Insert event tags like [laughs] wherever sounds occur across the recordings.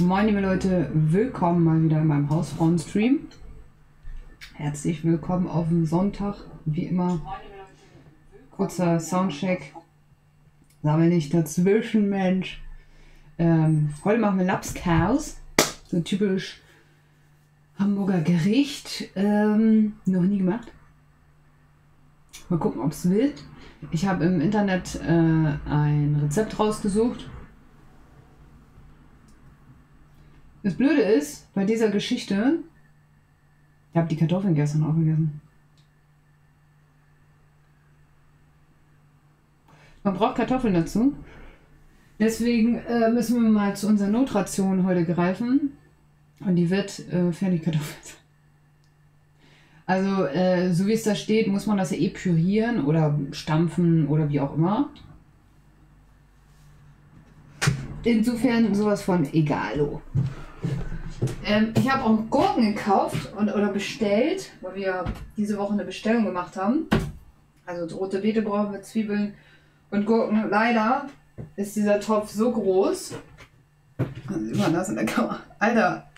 Moin liebe Leute, willkommen mal wieder in meinem Hausfrauen-Stream. Herzlich willkommen auf dem Sonntag, wie immer. Kurzer Soundcheck. Sammel nicht dazwischen, Mensch. Ähm, heute machen wir Lapskaus. So ein typisch Hamburger Gericht. Ähm, noch nie gemacht. Mal gucken, ob es wird. Ich habe im Internet äh, ein Rezept rausgesucht. Das Blöde ist, bei dieser Geschichte, ich habe die Kartoffeln gestern auch gegessen. Man braucht Kartoffeln dazu. Deswegen äh, müssen wir mal zu unserer Notration heute greifen. Und die wird äh, Fertigkartoffeln sein. Also, äh, so wie es da steht, muss man das ja eh pürieren oder stampfen oder wie auch immer. Insofern sowas von egalo. Ähm, ich habe auch Gurken gekauft und, oder bestellt, weil wir diese Woche eine Bestellung gemacht haben. Also rote Beete brauchen wir, Zwiebeln und Gurken. Leider ist dieser Topf so groß. Sieht man das in der Kamera? Alter,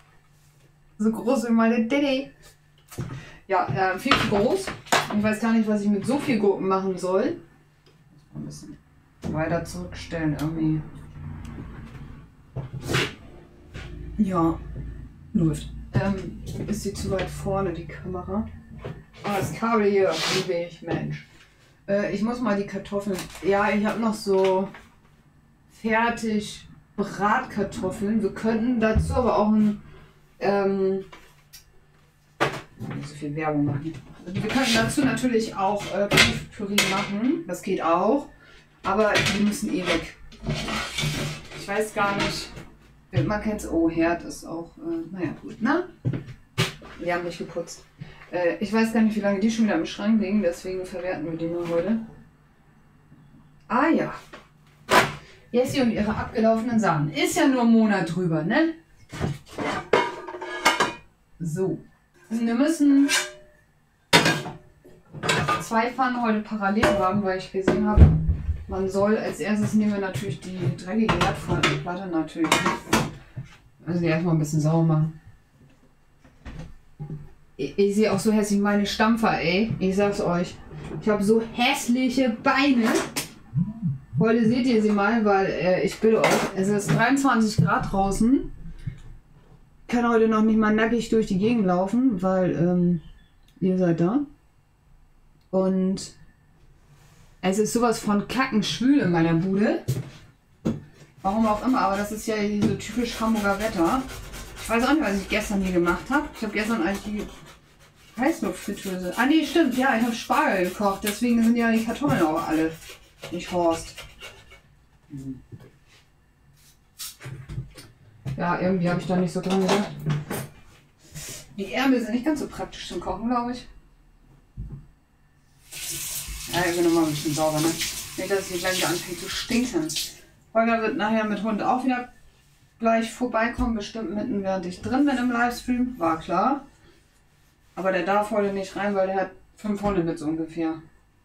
so groß wie meine Diddy. Ja, äh, viel zu groß. Ich weiß gar nicht, was ich mit so viel Gurken machen soll. Ein bisschen weiter zurückstellen irgendwie. Ja, läuft. Ähm, ist sie zu weit vorne, die Kamera? Ah, das Kabel hier, liebe ich, Mensch. Äh, ich muss mal die Kartoffeln. Ja, ich habe noch so fertig Bratkartoffeln. Wir könnten dazu aber auch ein. Ähm, nicht so viel Werbung machen. Wir könnten dazu natürlich auch äh, Beefpüree machen. Das geht auch. Aber die müssen eh weg. Ich weiß gar nicht. Man kennt es. Oh, Herd ist auch. Äh, naja, gut. Na? Wir haben nicht geputzt. Äh, ich weiß gar nicht, wie lange die schon wieder im Schrank liegen. Deswegen verwerten wir die nur heute. Ah ja. Jessie und ihre abgelaufenen Sachen. Ist ja nur ein Monat drüber, ne? So. Wir müssen zwei Pfannen heute parallel haben, weil ich gesehen habe, man soll als erstes nehmen wir natürlich die dreckige Herdplatte natürlich. Also erstmal ein bisschen sauber machen. Ich, ich sehe auch so hässlich meine Stampfer, ey. Ich sag's euch. Ich habe so hässliche Beine. Heute seht ihr sie mal, weil äh, ich bitte euch, es ist 23 Grad draußen. Ich kann heute noch nicht mal nackig durch die Gegend laufen, weil ähm, ihr seid da. Und es ist sowas von kackenschwül in meiner Bude. Warum auch immer, aber das ist ja so typisch Hamburger Wetter. Ich weiß auch nicht, was ich gestern hier gemacht habe. Ich habe gestern eigentlich die Heißluftfritteuse. Ah nee, stimmt, ja, ich habe Spargel gekocht. Deswegen sind ja die Kartoffeln auch alle nicht Horst. Ja, irgendwie habe ich da nicht so dran gedacht. Die Ärmel sind nicht ganz so praktisch zum Kochen, glaube ich. Ja, ich bin nochmal ein bisschen sauber, ne? Nicht, dass es hier gleich wieder anfängt zu stinken. Holger wird nachher mit Hund auch wieder gleich vorbeikommen, bestimmt mitten während ich drin bin im Livestream, war klar. Aber der darf heute nicht rein, weil der hat fünf Hunde mit so ungefähr.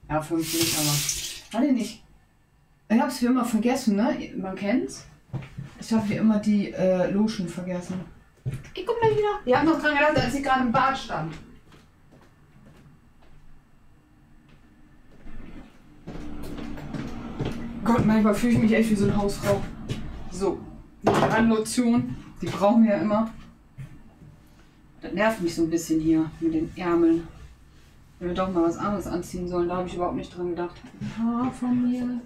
Ja, fünf nicht, aber. Hat er nicht. Ich hab's wie immer vergessen, ne? Man kennt's. Ich habe wie immer die äh, Lotion vergessen. Ich komm gleich wieder. Ihr habt noch dran gedacht, als ich gerade im Bad stand. Gott, manchmal fühle ich mich echt wie so eine Hausfrau. So, die Handlotion, die brauchen wir ja immer. Das nervt mich so ein bisschen hier mit den Ärmeln. Wenn wir doch mal was anderes anziehen sollen, da habe ich überhaupt nicht dran gedacht. Ein Haar von mir.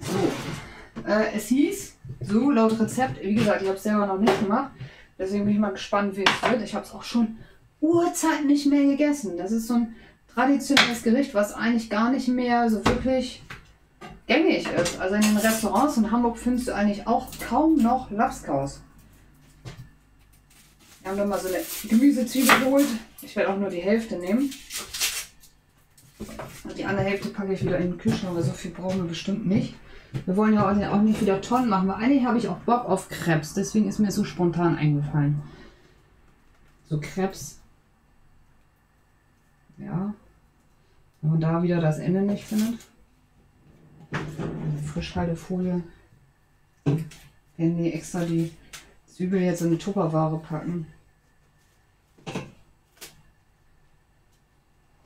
So, äh, es hieß, so laut Rezept, wie gesagt, ich habe es selber noch nicht gemacht. Deswegen bin ich mal gespannt, wie es wird. Ich habe es auch schon Urzeiten nicht mehr gegessen. Das ist so ein traditionelles Gericht, was eigentlich gar nicht mehr so wirklich gängig ist. Also in den Restaurants in Hamburg findest du eigentlich auch kaum noch Lapskaus. Wir haben dann mal so eine Gemüsezwiebel geholt. Ich werde auch nur die Hälfte nehmen. Und die andere Hälfte packe ich wieder in den Kühlschrank, weil so viel brauchen wir bestimmt nicht. Wir wollen ja auch nicht wieder Tonnen machen, weil eigentlich habe ich auch Bock auf Krebs. Deswegen ist mir so spontan eingefallen. So Krebs. Ja. Wenn man da wieder das Ende nicht findet. Frischhaltefolie. Werden die extra die Zwiebel jetzt in eine Tupperware packen.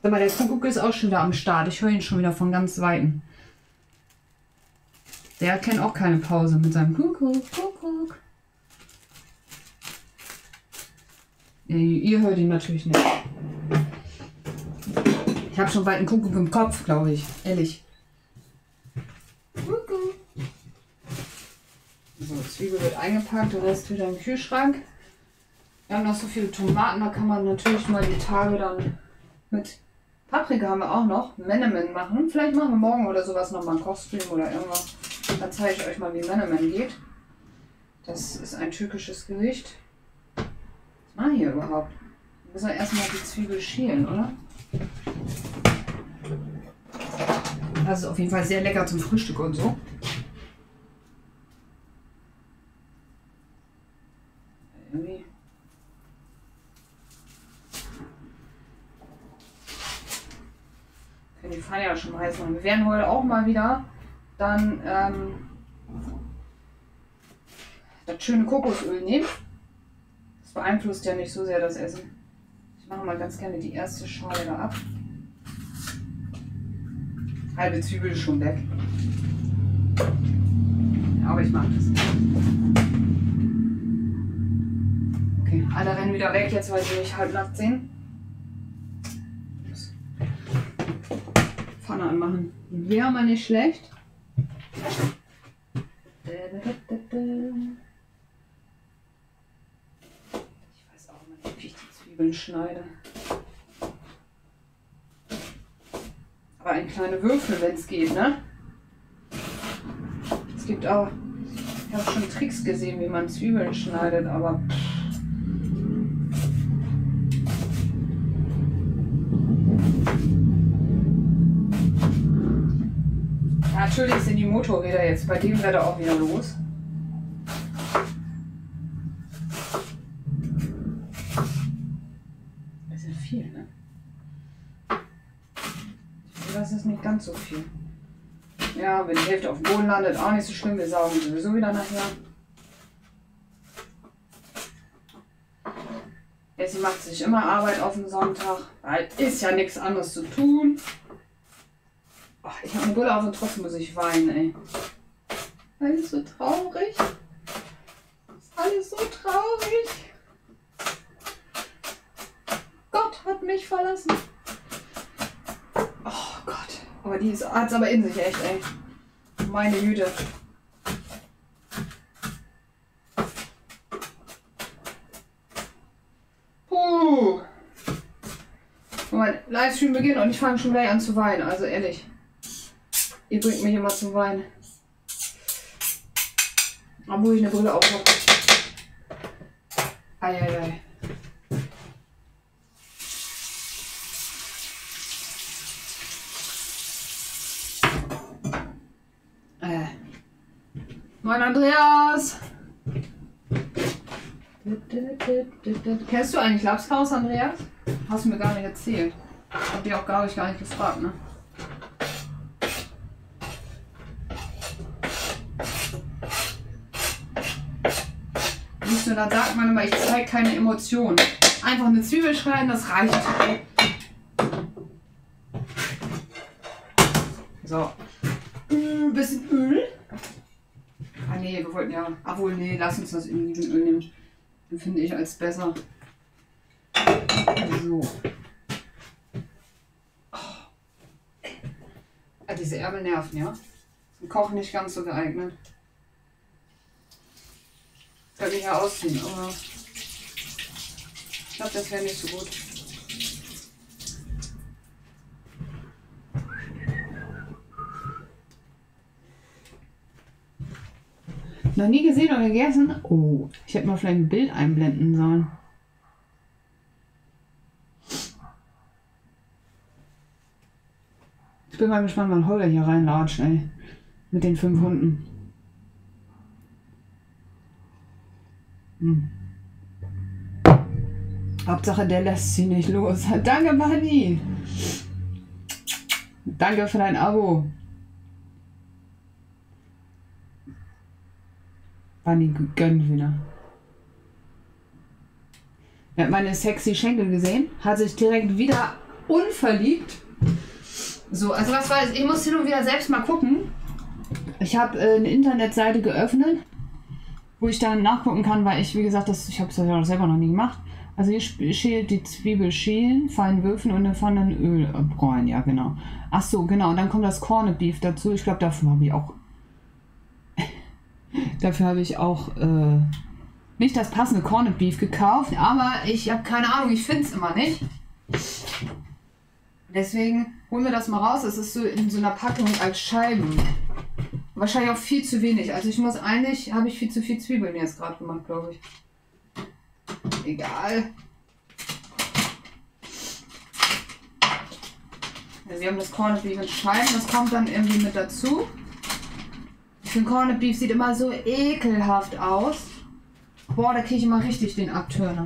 Sag mal, der Kuckuck ist auch schon wieder am Start. Ich höre ihn schon wieder von ganz Weitem. Der kennt auch keine Pause mit seinem Kuckuck, Kuckuck. Ja, ihr hört ihn natürlich nicht. Ich habe schon bald einen Kuckuck im Kopf, glaube ich. Ehrlich. So, Zwiebel wird eingepackt, der Rest wieder im Kühlschrank. Wir haben noch so viele Tomaten, da kann man natürlich mal die Tage dann mit Paprika haben wir auch noch. Menemen machen. Vielleicht machen wir morgen oder sowas nochmal einen Kochstream oder irgendwas. Dann zeige ich euch mal, wie Menemen geht. Das ist ein türkisches Gericht. Was machen wir hier überhaupt? Wir müssen erstmal die Zwiebel schälen, oder? Das ist auf jeden Fall sehr lecker zum Frühstück und so. Können die Pfanne ja schon heiß machen. Wir werden heute auch mal wieder dann ähm, das schöne Kokosöl nehmen. Das beeinflusst ja nicht so sehr das Essen. Ich mache mal ganz gerne die erste Schale da ab. Halbe Zwiebel ist schon weg. Aber ich mag das. Okay, alle rennen wieder weg jetzt, weil sie mich halbnackt sehen. Pfanne anmachen. Wäre mal nicht schlecht. Ich weiß auch nicht, wie ich die Zwiebeln schneide. Aber ein kleine Würfel, wenn es geht, ne? Es gibt auch, ich habe schon Tricks gesehen, wie man Zwiebeln schneidet, aber Natürlich sind die Motorräder jetzt bei dem Wetter auch wieder los. Das ist ja viel, ne? Das ist nicht ganz so viel. Ja, wenn die Hälfte auf dem Boden landet, auch nicht so schlimm. Wir saugen sowieso wieder nachher. Jetzt macht sich immer Arbeit auf den Sonntag, weil ist ja nichts anderes zu tun. Oh, ich habe eine Brille auf und trotzdem muss ich weinen, ey. Alles so traurig. Alles so traurig. Gott hat mich verlassen. Oh Gott. Aber die hat es aber in sich, echt, ey. Meine Güte. Puh. Mein Livestream beginnt und ich fange schon gleich an zu weinen, also ehrlich. Ihr bringt mich immer zum Weinen. Obwohl ich eine Brille auf habe. Eieiei. Äh. Moin Andreas! Kennst du eigentlich Lapskaus, Andreas? Hast du mir gar nicht erzählt. Hab dir auch gar nicht, gar nicht gefragt, ne? Siehst du, da sagt man immer, ich zeige keine Emotionen. Einfach eine Zwiebel schneiden, das reicht. So. Ein bisschen Öl. Ah nee, wir wollten ja. Obwohl, nee, lass uns das Olivenöl nehmen. Empfinde ich als besser. So. Oh. Ah, diese Ärmel nerven, ja? Zum Kochen nicht ganz so geeignet. Könnte ich ja ausziehen, aber ich glaube, das wäre nicht so gut. Noch nie gesehen oder gegessen? Oh, ich hätte mal vielleicht ein Bild einblenden sollen. Ich bin mal gespannt, wann Holger hier reinlatscht, ey. Mit den fünf Hunden. Hm. Hauptsache, der lässt sie nicht los. [laughs] Danke, Bunny. Danke für dein Abo. Bunny gönnt wieder. Er hat meine sexy Schenkel gesehen, hat sich direkt wieder unverliebt. So, also was war das? Ich muss hin und wieder selbst mal gucken. Ich habe äh, eine Internetseite geöffnet, wo ich dann nachgucken kann, weil ich, wie gesagt, das, ich habe es ja selber noch nie gemacht. Also hier schält die Zwiebel schälen, fein würfen und in Pfanne Öl bräunen, ja genau. Ach so, genau. Und dann kommt das Corned Beef dazu. Ich glaube, dafür habe ich auch. Dafür habe ich auch äh, nicht das passende Corned Beef gekauft, aber ich habe keine Ahnung, ich finde es immer nicht. Deswegen holen wir das mal raus. Es ist so in so einer Packung als Scheiben. Wahrscheinlich auch viel zu wenig. Also ich muss eigentlich, habe ich viel zu viel Zwiebeln jetzt gerade gemacht, glaube ich. Egal. Ja, wir haben das Corned Beef in Scheiben, das kommt dann irgendwie mit dazu. Finde Corned Beef sieht immer so ekelhaft aus. Boah, da kriege ich immer richtig den Abtörner.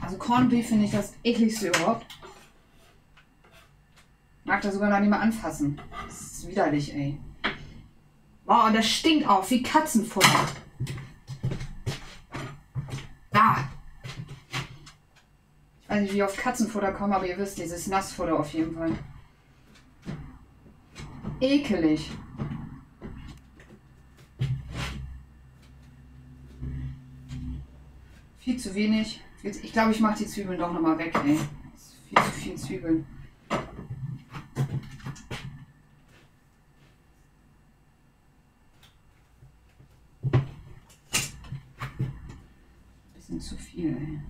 Also Corned Beef finde ich das ekligste überhaupt. Mag da sogar noch nicht mal anfassen. Das ist widerlich, ey. Boah, das stinkt auch wie Katzenfutter. Ah! Ich weiß nicht, wie ich auf Katzenfutter komme, aber ihr wisst, dieses Nassfutter auf jeden Fall. Ekelig. Viel zu wenig. Ich glaube, ich mache die Zwiebeln doch nochmal weg, ey. Viel zu viel Zwiebeln. Bisschen zu viel, ey.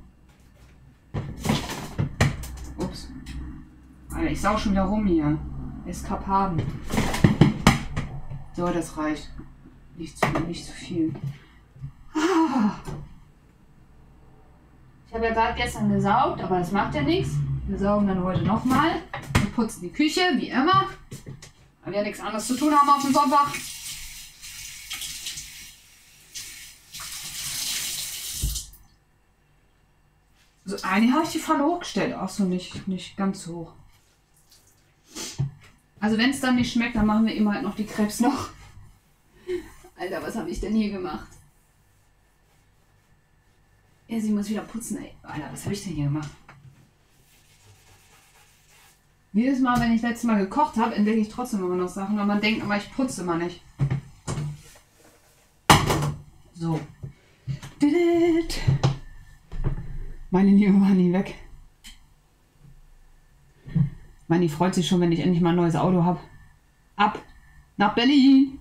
Ups. Alter, ich sau schon wieder rum hier. Eskapaden. So, das reicht. Nicht zu, nicht zu viel. Ah. Ich habe ja gerade gestern gesaugt, aber das macht ja nichts. Wir saugen dann heute nochmal. Wir putzen die Küche, wie immer. Weil wir ja nichts anderes zu tun haben auf dem Sonntag. So, eine habe ich die Pfanne hochgestellt. Auch so nicht, nicht ganz hoch. Also wenn es dann nicht schmeckt, dann machen wir immer halt noch die Krebs noch. Alter, was habe ich denn hier gemacht? Ja, sie muss wieder putzen, ey. Alter, was habe ich denn hier gemacht? Jedes Mal, wenn ich letztes Mal gekocht habe, entdecke ich trotzdem immer noch Sachen, weil man denkt immer, ich putze immer nicht. So. Meine Liebe war nie weg. Manni freut sich schon, wenn ich endlich mal ein neues Auto habe. Ab nach Berlin.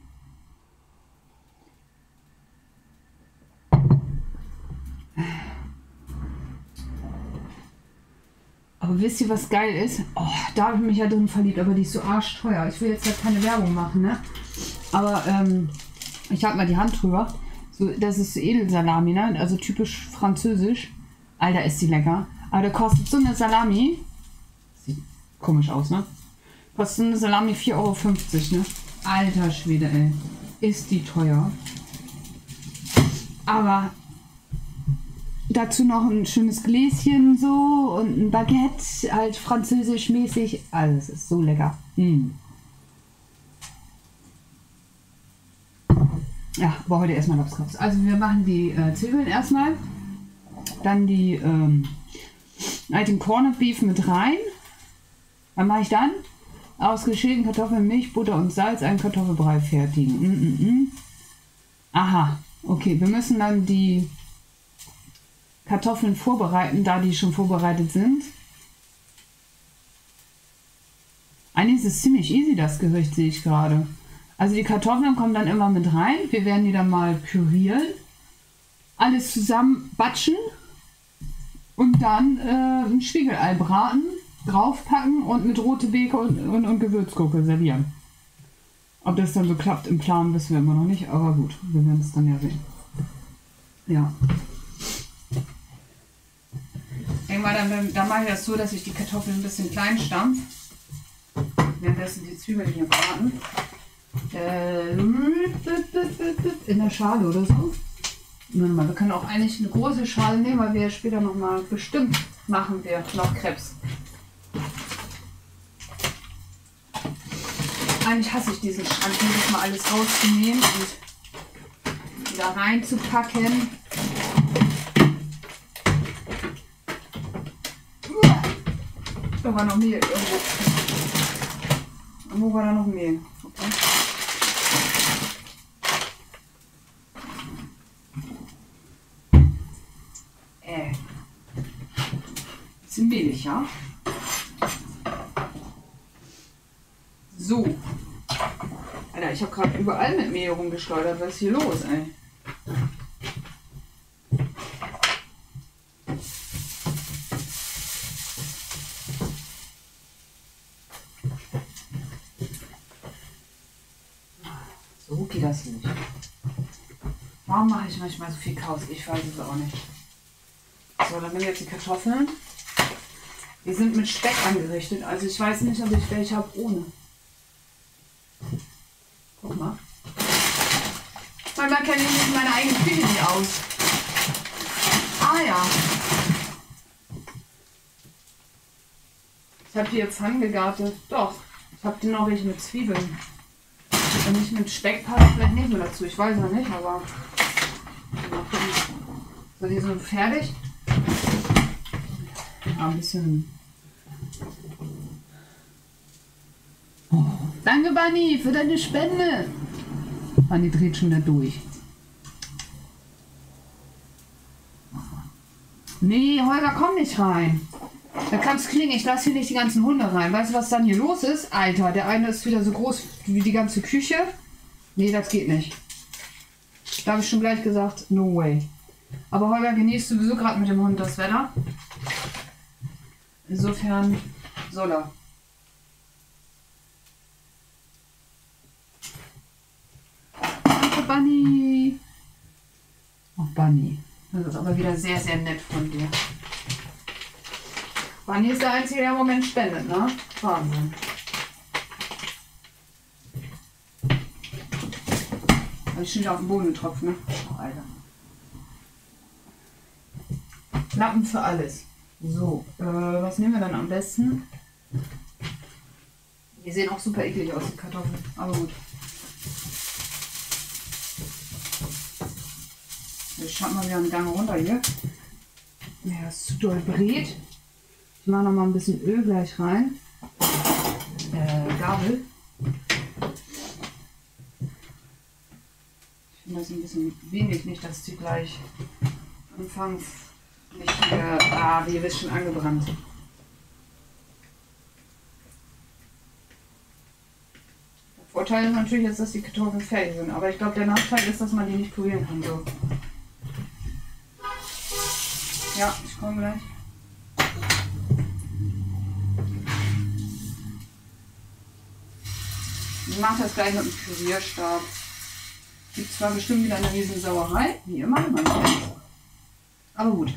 Aber wisst ihr, was geil ist? Oh, da habe ich mich ja drin verliebt, aber die ist so arschteuer. Ich will jetzt halt keine Werbung machen, ne? Aber ähm, ich habe mal die Hand drüber. So, das ist Edelsalami, ne? Also typisch französisch. Alter, ist die lecker. Aber da kostet so eine Salami. Komisch aus, ne? Kostet eine Salami 4,50 Euro, ne? Alter Schwede, ey. Ist die teuer. Aber dazu noch ein schönes Gläschen so und ein Baguette, halt französisch mäßig. Alles ist so lecker. Mm. Ja, aber heute erstmal Lapskaus. Also wir machen die äh, Zwiebeln erstmal. Dann die ähm, alten Corned Beef mit rein. Was mache ich dann? Aus geschälten Kartoffeln, Milch, Butter und Salz einen Kartoffelbrei fertigen. Mm -mm -mm. Aha, okay. Wir müssen dann die Kartoffeln vorbereiten, da die schon vorbereitet sind. Eigentlich ist es ziemlich easy, das Gericht, sehe ich gerade. Also die Kartoffeln kommen dann immer mit rein. Wir werden die dann mal pürieren. Alles zusammen batschen. Und dann äh, ein Spiegelei braten, draufpacken und mit rote Beke und, und, und Gewürzgurke servieren. Ob das dann so klappt im Plan, wissen wir immer noch nicht. Aber gut, wir werden es dann ja sehen. Ja. Irgendwann dann, dann mache ich das so, dass ich die Kartoffeln ein bisschen klein stampfe. Währenddessen die Zwiebeln hier braten. Äh, in der Schale oder so. Wir können auch eigentlich eine große Schale nehmen, weil wir später noch mal bestimmt machen wir noch Krebs. Eigentlich hasse ich diesen Schrank, jedes Mal alles rauszunehmen und wieder reinzupacken. Da war noch Mehl irgendwo. Irgendwo war da noch Mehl? Okay. Äh. Bisschen wenig, ja? So. Alter, ich habe gerade überall mit Mehl rumgeschleudert. Was ist hier los, ey? So geht das nicht. Warum mache ich manchmal so viel Chaos? Ich weiß es auch nicht. So, dann wir jetzt die Kartoffeln. Die sind mit Speck angerichtet. Also ich weiß nicht, ob ich welche habe ohne. Guck mal. Manchmal kenne ich nicht meine eigene Küche nicht aus. Ah ja. Ich habe die jetzt angegartet. Doch. Ich habe die noch welche mit Zwiebeln. Wenn nicht mit Speck passt, vielleicht nicht mehr dazu. Ich weiß noch nicht, aber. So, die sind fertig. Ja, ein bisschen. Danke, Bunny, für deine Spende. Bunny dreht schon da durch. Nee, Holger, komm nicht rein. Da kannst klingen, ich lasse hier nicht die ganzen Hunde rein. Weißt du, was dann hier los ist? Alter, der eine ist wieder so groß wie die ganze Küche. Nee, das geht nicht. Da habe ich schon gleich gesagt, no way. Aber Holger genießt sowieso gerade mit dem Hund das Wetter. Insofern soll er. Danke, Bunny. Oh, Bunny. Das ist aber wieder sehr, sehr nett von dir. Bunny ist der Einzige, der im Moment spendet, ne? Wahnsinn. Hab ich schon wieder auf den Boden getropft, ne? Oh, Alter. Lappen für alles. So, äh, was nehmen wir dann am besten? Die sehen auch super eklig aus, die Kartoffeln. Aber gut. Ich schauen mal wieder einen Gang runter hier. Ja, das ist zu doll brät. Ich mache noch mal ein bisschen Öl gleich rein. Äh, Gabel. Ich finde das ein bisschen wenig, nicht, dass die gleich anfangen nicht hier, ah, wie ihr wisst, schon angebrannt. Vorteil ist natürlich jetzt, dass die Kartoffeln fertig sind, aber ich glaube, der Nachteil ist, dass man die nicht pürieren kann. So. Ja, ich komme gleich. Ich mache das gleich mit dem Pürierstab. Gibt zwar bestimmt wieder eine riesen Sauerei, wie immer, man Aber gut.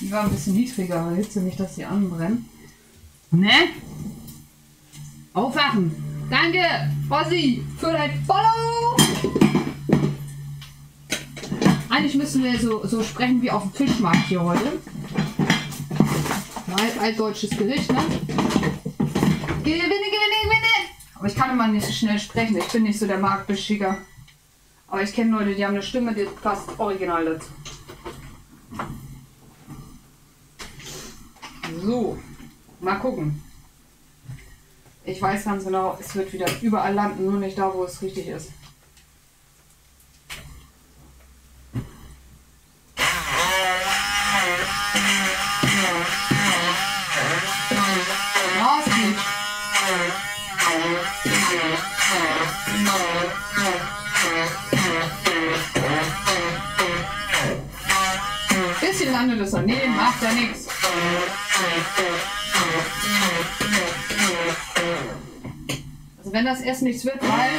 Die war ein bisschen niedriger Hitze, nicht, dass sie anbrennen. Ne? Aufwachen! Danke, Rossi, für dein Follow! Eigentlich müssen wir so, so sprechen wie auf dem Fischmarkt hier heute. Alt, altdeutsches Gericht, ne? Gewinne, gewinne, gewinne! Aber ich kann immer nicht so schnell sprechen. Ich bin nicht so der Marktbeschicker. Aber ich kenne Leute, die haben eine Stimme, die passt original dazu. So, mal gucken. Ich weiß ganz genau, es wird wieder überall landen, nur nicht da, wo es richtig ist. Bisschen landet es. Nee, macht ja nichts. Also wenn das Essen nichts wird, weil...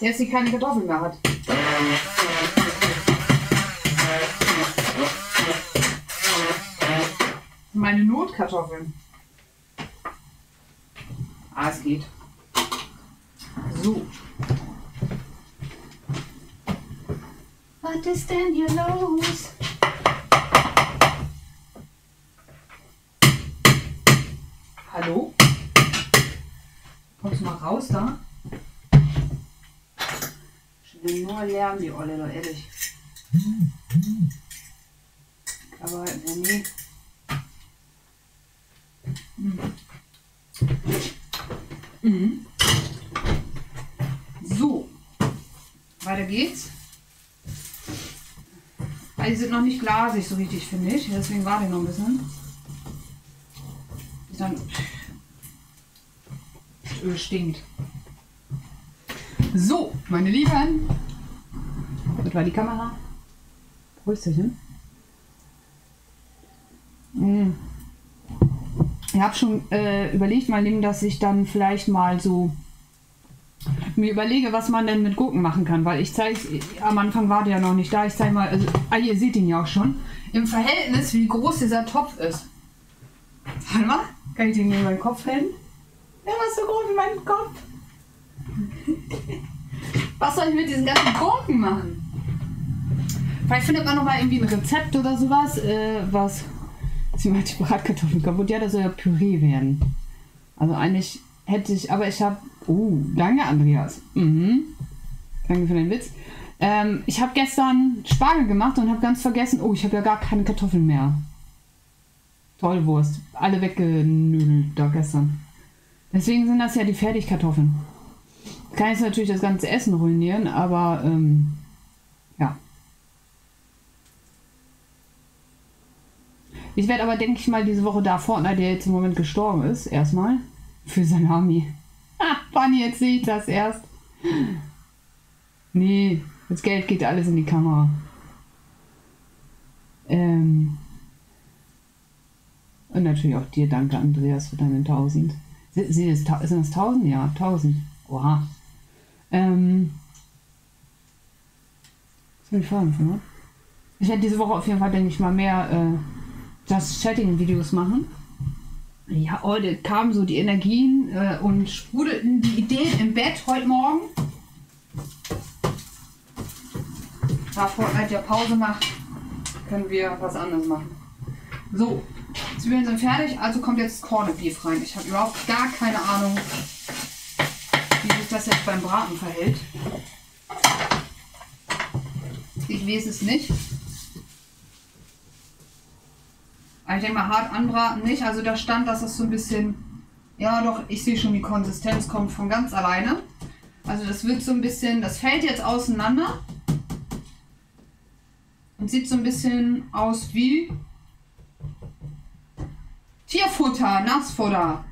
Jetzt sie keine Kartoffeln mehr hat. Meine Notkartoffeln. Ah, es geht. So. Was ist denn hier los? Hallo? mal raus da. Schnell nur Lärm, die Olle, doch ehrlich. Aber, nee, nee. Mhm. Mhm. So, weiter geht's. Die sind noch nicht glasig so richtig, finde ich. Deswegen warte ich noch ein bisschen. Dann das Öl stinkt. So, meine Lieben. Das war die Kamera. Prösterchen. Mmh. Ich habe schon äh, überlegt, mal eben, dass ich dann vielleicht mal so mir überlege, was man denn mit Gurken machen kann, weil ich zeige, am Anfang war der ja noch nicht da. Ich zeige mal, also, ah, ihr seht ihn ja auch schon, im Verhältnis, wie groß dieser Topf ist. Warte mal, kann ich den in meinen Kopf halten? Der war so groß wie mein Kopf. [laughs] was soll ich mit diesen ganzen Gurken machen? Vielleicht findet man noch mal irgendwie ein Rezept oder sowas, äh, was Sie meint die Bratkartoffeln kaputt. Ja, das soll ja Püree werden. Also eigentlich hätte ich, aber ich habe. Oh, danke, Andreas. Mhm. Danke für den Witz. Ähm, ich habe gestern Spargel gemacht und habe ganz vergessen, oh, ich habe ja gar keine Kartoffeln mehr. Tollwurst. Alle weggenüdelt da gestern. Deswegen sind das ja die Fertigkartoffeln. Kann jetzt natürlich das ganze Essen ruinieren, aber ähm, ja. Ich werde aber, denke ich mal, diese Woche da Fortnite, der jetzt im Moment gestorben ist, erstmal für Salami. Ah, Bunny, jetzt sehe ich das erst. Nee, das Geld geht alles in die Kamera. Ähm. Und natürlich auch dir danke, Andreas, für deine 1000. sind das 1000? Ja, 1000. Oha. Ähm. Was soll ich fragen, von Ich werde diese Woche auf jeden Fall, denke ich mal, mehr äh, Just Chatting-Videos machen. Ja, heute kamen so die Energien äh, und sprudelten die Ideen im Bett heute Morgen. Da Fortnite ja Pause macht, können wir was anderes machen. So, Zwiebeln sind fertig, also kommt jetzt Corned Beef rein. Ich habe überhaupt gar keine Ahnung, wie sich das jetzt beim Braten verhält. Ich weiß es nicht. Aber ich denke mal, hart anbraten nicht. Also da stand, dass es so ein bisschen, ja doch, ich sehe schon, die Konsistenz kommt von ganz alleine. Also das wird so ein bisschen, das fällt jetzt auseinander. Und sieht so ein bisschen aus wie Tierfutter, Nassfutter.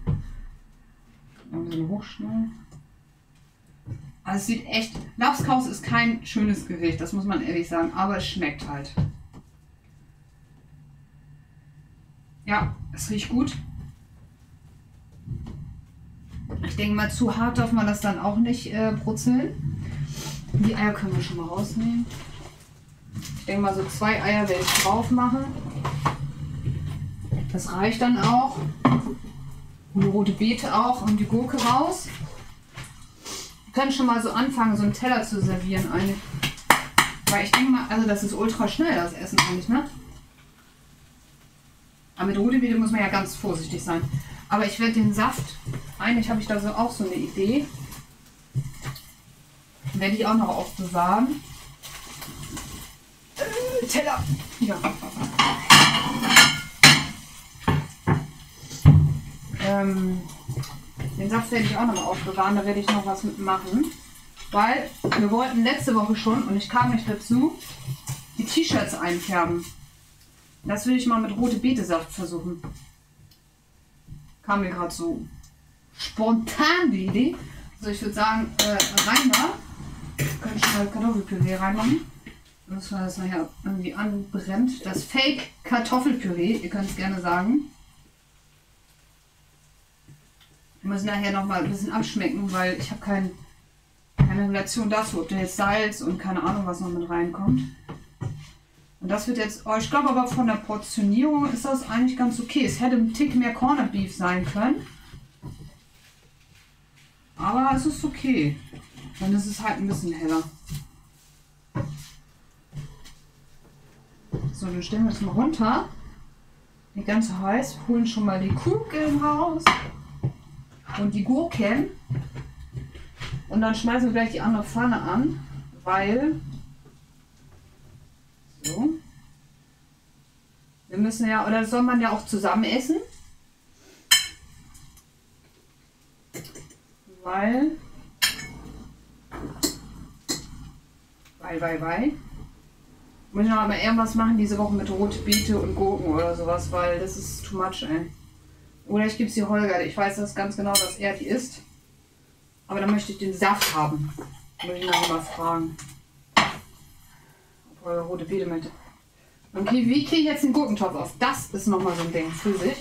Hochschneiden. Also es sieht echt, Lapskaus ist kein schönes Gericht, das muss man ehrlich sagen, aber es schmeckt halt. Ja, es riecht gut. Ich denke mal, zu hart darf man das dann auch nicht äh, brutzeln. Die Eier können wir schon mal rausnehmen. Ich denke mal, so zwei Eier werde ich drauf machen. Das reicht dann auch. Und die rote Beete auch und die Gurke raus. Wir können schon mal so anfangen, so einen Teller zu servieren. Eine. Weil ich denke mal, also das ist ultra schnell, das Essen eigentlich, ne? Aber mit Rudebeete muss man ja ganz vorsichtig sein. Aber ich werde den Saft, eigentlich habe ich da so auch so eine Idee, werde ich auch noch aufbewahren. Äh, Teller! Ja. Ähm, den Saft werde ich auch noch mal aufbewahren, da werde ich noch was mitmachen. Weil wir wollten letzte Woche schon, und ich kam nicht dazu, die T-Shirts einfärben. Das will ich mal mit rote Betesaft versuchen. Kam mir gerade so spontan die Idee. Also ich würde sagen, äh, rein da. Können schon mal Kartoffelpüree reinmachen. Dass man das nachher irgendwie anbrennt. Das Fake Kartoffelpüree, ihr könnt es gerne sagen. Wir müssen nachher noch mal ein bisschen abschmecken, weil ich habe kein, keine Relation dazu, ob da jetzt Salz und keine Ahnung was noch mit reinkommt. Und das wird jetzt, oh, ich glaube aber von der Portionierung ist das eigentlich ganz okay. Es hätte ein Tick mehr Corner Beef sein können. Aber es ist okay. Dann ist es halt ein bisschen heller. So, dann stellen wir das mal runter. Die ganze heiß. Holen schon mal die Kugeln raus. Und die Gurken. Und dann schmeißen wir gleich die andere Pfanne an, weil. So. Wir müssen ja, oder soll man ja auch zusammen essen? Weil. Weil, weil, weil. Muss ich mal irgendwas machen diese Woche mit rote Beete und Gurken oder sowas, weil das ist too much, ey. Oder ich gebe sie Holger. Ich weiß das ganz genau, dass er die isst. Aber dann möchte ich den Saft haben. Muss ich noch mal fragen. Ob Holger rote Beete möchte. Okay, wie kriege ich jetzt den Gurkentopf auf? Das ist nochmal so ein Ding für sich.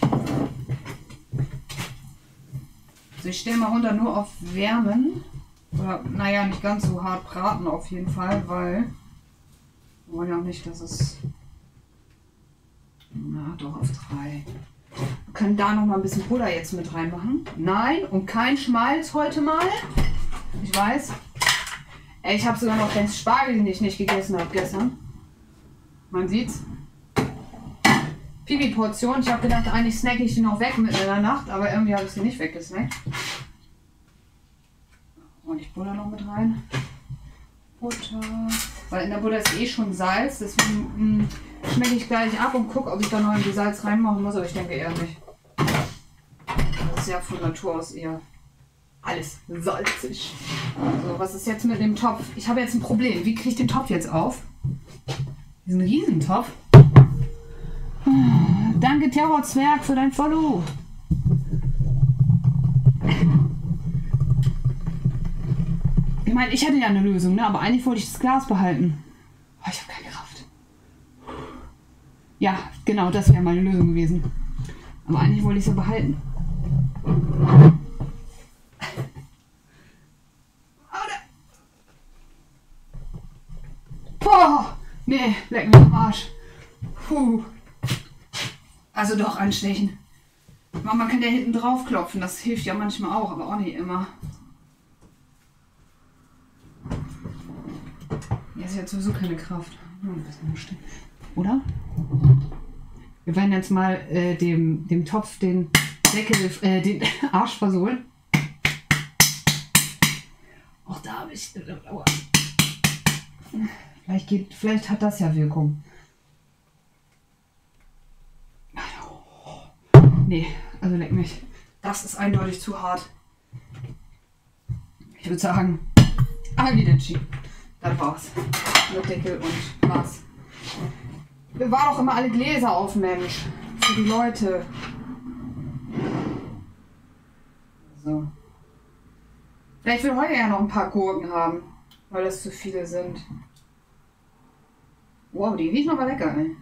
Also ich stelle mal runter nur auf Wärmen. Oder, naja, nicht ganz so hart braten auf jeden Fall, weil wir wollen ja auch nicht, dass es. Na, doch, auf drei. Wir können da noch mal ein bisschen Butter jetzt mit reinmachen. Nein, und kein Schmalz heute mal. Ich weiß. Ich habe sogar noch den Spargel, den ich nicht gegessen habe gestern. Man sieht's. Pipi-Portion. Ich habe gedacht, eigentlich snacke ich die noch weg mit in der Nacht, aber irgendwie habe ich sie nicht weggesnackt. Und ich Butter noch mit rein. Butter. Weil in der Butter ist eh schon Salz, deswegen schmecke ich gleich ab und gucke, ob ich da noch irgendwie Salz reinmachen muss, aber ich denke eher nicht. Das ist ja von Natur aus eher alles salzig. So, was ist jetzt mit dem Topf? Ich habe jetzt ein Problem. Wie kriege ich den Topf jetzt auf? Diesen Riesentopf. Danke, Terrorzwerg, für dein Follow. Ich meine, ich hätte ja eine Lösung, ne? aber eigentlich wollte ich das Glas behalten. Oh, ich habe keine Kraft. Ja, genau, das wäre meine Lösung gewesen. Aber eigentlich wollte ich es ja behalten. Boah! Nee, leck mich am Arsch. Puh. Also doch anstechen. Man kann ja hinten drauf klopfen, das hilft ja manchmal auch, aber auch nicht immer. Jetzt hat sowieso keine Kraft. Oder? Wir werden jetzt mal äh, dem, dem Topf den Deckel, äh, den [laughs] Arsch versohlen. Auch da habe ich. Aua. Vielleicht, geht, vielleicht hat das ja Wirkung. Nee, also leck mich. Das ist eindeutig zu hart. Ich würde sagen, Arrivederci. Das war's. Mit Deckel und Glas. Bewahr doch immer alle Gläser auf, Mensch. Für die Leute. So. Vielleicht will heute ja noch ein paar Gurken haben, weil das zu viele sind. Wow, die riechen aber lecker, ey.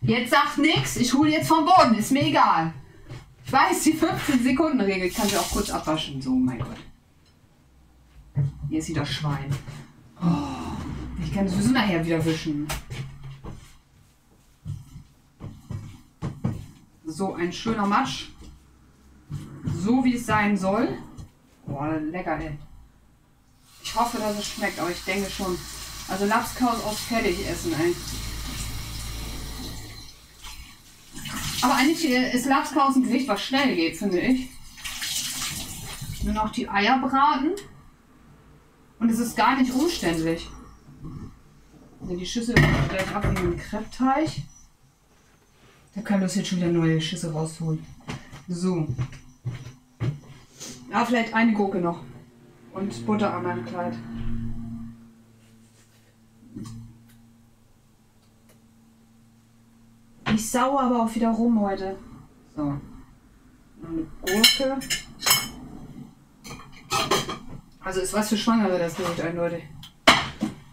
Jetzt sagt nix, ich hole jetzt vom Boden, ist mir egal. Ich weiß, die 15 Sekunden Regel kann ich auch kurz abwaschen. So, mein Gott. Hier ist wieder Schwein. Oh, ich kann sowieso nachher wieder wischen. So, ein schöner Matsch. So wie es sein soll. Boah, lecker, ey. Ich hoffe, dass es schmeckt, aber ich denke schon. Also Lapskaus aus Fertigessen, ey. Aber eigentlich ist Lapskaus ein Gericht, was schnell geht, finde ich. Nur noch die Eier braten. Und es ist gar nicht umständlich. Also die Schüssel gleich ab in den Kreppteig. Da kann das jetzt schon wieder neue Schüssel rausholen. So. Ah, vielleicht eine Gurke noch. Und Butter an meinem Kleid. Ich sauer aber auch wieder rum heute. So. Eine Gurke. Also ist was für Schwangere das Gericht eindeutig.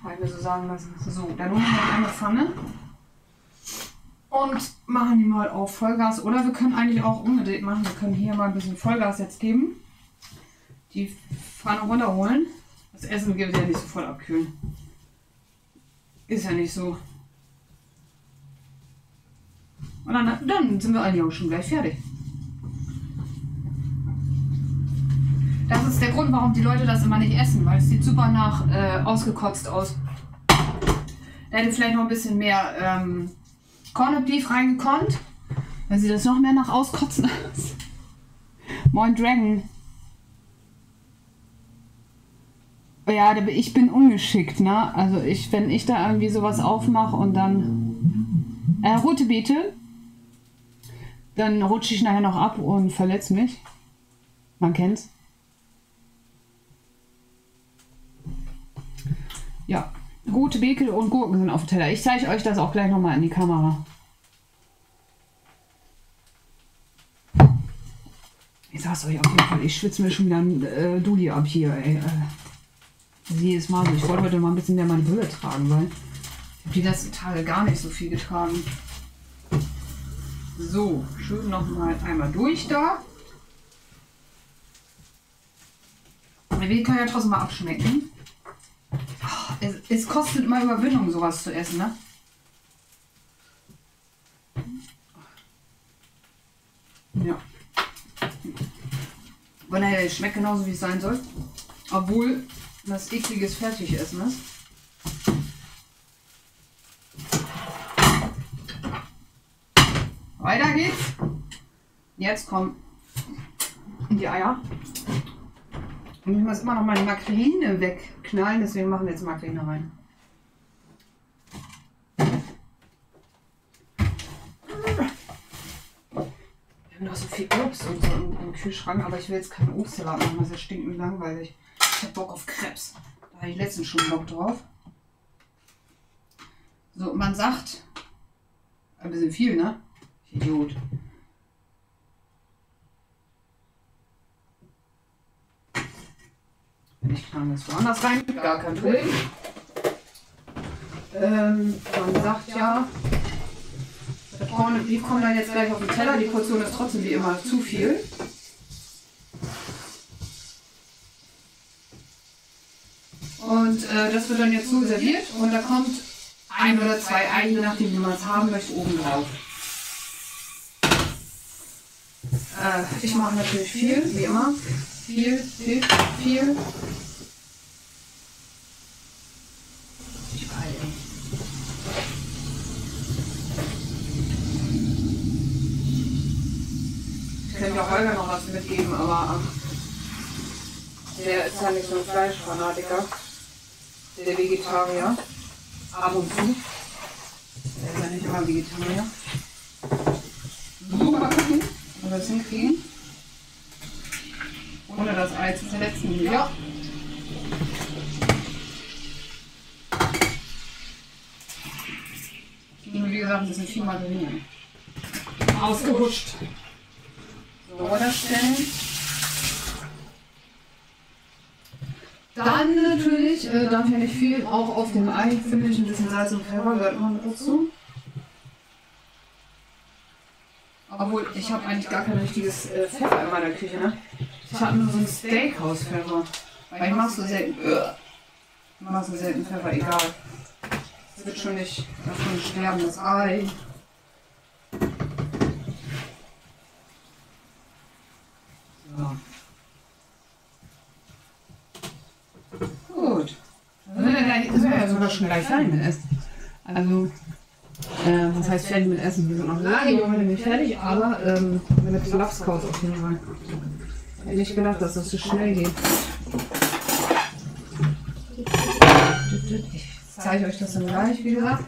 Habe ich mir so sagen lassen. So, dann holen wir eine Pfanne und machen die mal auf Vollgas. Oder wir können eigentlich auch umgedreht machen. Wir können hier mal ein bisschen Vollgas jetzt geben. Die Pfanne runterholen. Das Essen wird ja nicht sofort abkühlen. Ist ja nicht so. Und dann, dann sind wir eigentlich auch schon gleich fertig. Das ist der Grund, warum die Leute das immer nicht essen, weil es sieht super nach äh, ausgekotzt aus. Da hätte vielleicht noch ein bisschen mehr ähm, Corned Beef reingekonnt, weil sie das noch mehr nach Auskotzen aus. [laughs] Moin Dragon. Ja, ich bin ungeschickt, ne? Also ich, wenn ich da irgendwie sowas aufmache und dann äh, rote Beete, dann rutsche ich nachher noch ab und verletze mich. Man kennt's. Ja, rote Beete und Gurken sind auf dem Teller. Ich zeige euch das auch gleich nochmal in die Kamera. Ich sag's euch auf jeden Fall, ich schwitze mir schon wieder ein äh, Duli ab hier, ey. Äh, jedes Mal so. Ich wollte heute mal ein bisschen mehr meine Brille tragen, weil ich habe die letzten Tage gar nicht so viel getragen. So, schön nochmal einmal durch da. Wir können ja trotzdem mal abschmecken. Oh, es, es kostet immer Überwindung, sowas zu essen, ne? Ja. Aber naja, es schmeckt genauso wie es sein soll. Obwohl das ekliges Fertigessen ist. Weiter geht's. Jetzt kommen die Eier. Und ich muss immer noch meine Makrine wegknallen, deswegen machen wir jetzt Makrine rein. Wir haben noch so viel Obst und so im, Kühlschrank, aber ich will jetzt keinen Obstsalat machen, das ist stinkend langweilig. Ich hab Bock auf Krebs. Da hatte ich letztens schon Bock drauf. So, man sagt, ein bisschen viel, ne? Idiot. Ich knallen das woanders rein, gar kein Problem. Ähm, man sagt ja, die kommen dann jetzt gleich auf den Teller. Die Portion ist trotzdem wie immer zu viel. Und äh, das wird dann jetzt so serviert und da kommt ein oder zwei Ei, je nachdem wie man es haben möchte, oben drauf. Äh, ich mache natürlich viel, wie immer. Viel, viel. Ich könnte auch Holger noch was mitgeben, aber ach, der ist ja nicht so ein Fleischfanatiker. Der Vegetarier. Ab und zu. Der ist ja nicht immer Vegetarier. Gucken wir das hinkriegen. Ohne das Ei zu zerletzen. Ja. Wie gesagt, das sind viel Margarine. Ausgerutscht. So, das stellen. Dann natürlich, äh, darf ja nicht viel, auch auf dem Ei finde ich ein bisschen Salz und Pfeffer, gehört immer mit dazu. Obwohl, ich habe eigentlich gar kein richtiges äh, Pfeffer in meiner Küche, ne? Ich habe nur so ein Steakhouse-Pfeffer. Weil ich mache so selten. Ich mache so selten Pfeffer, egal. Es wird schon nicht davon sterben, das Ei. So. Gut. Das wird ja sogar schon gleich sein mit Essen. Also. Äh, was heißt fertig mit Essen? Wir sind noch lange nicht fertig, aber ähm, mit Lapskaus auf jeden Fall. Hätte nicht gedacht, dass das so schnell geht. Ich zeige euch das dann gleich, wie gesagt.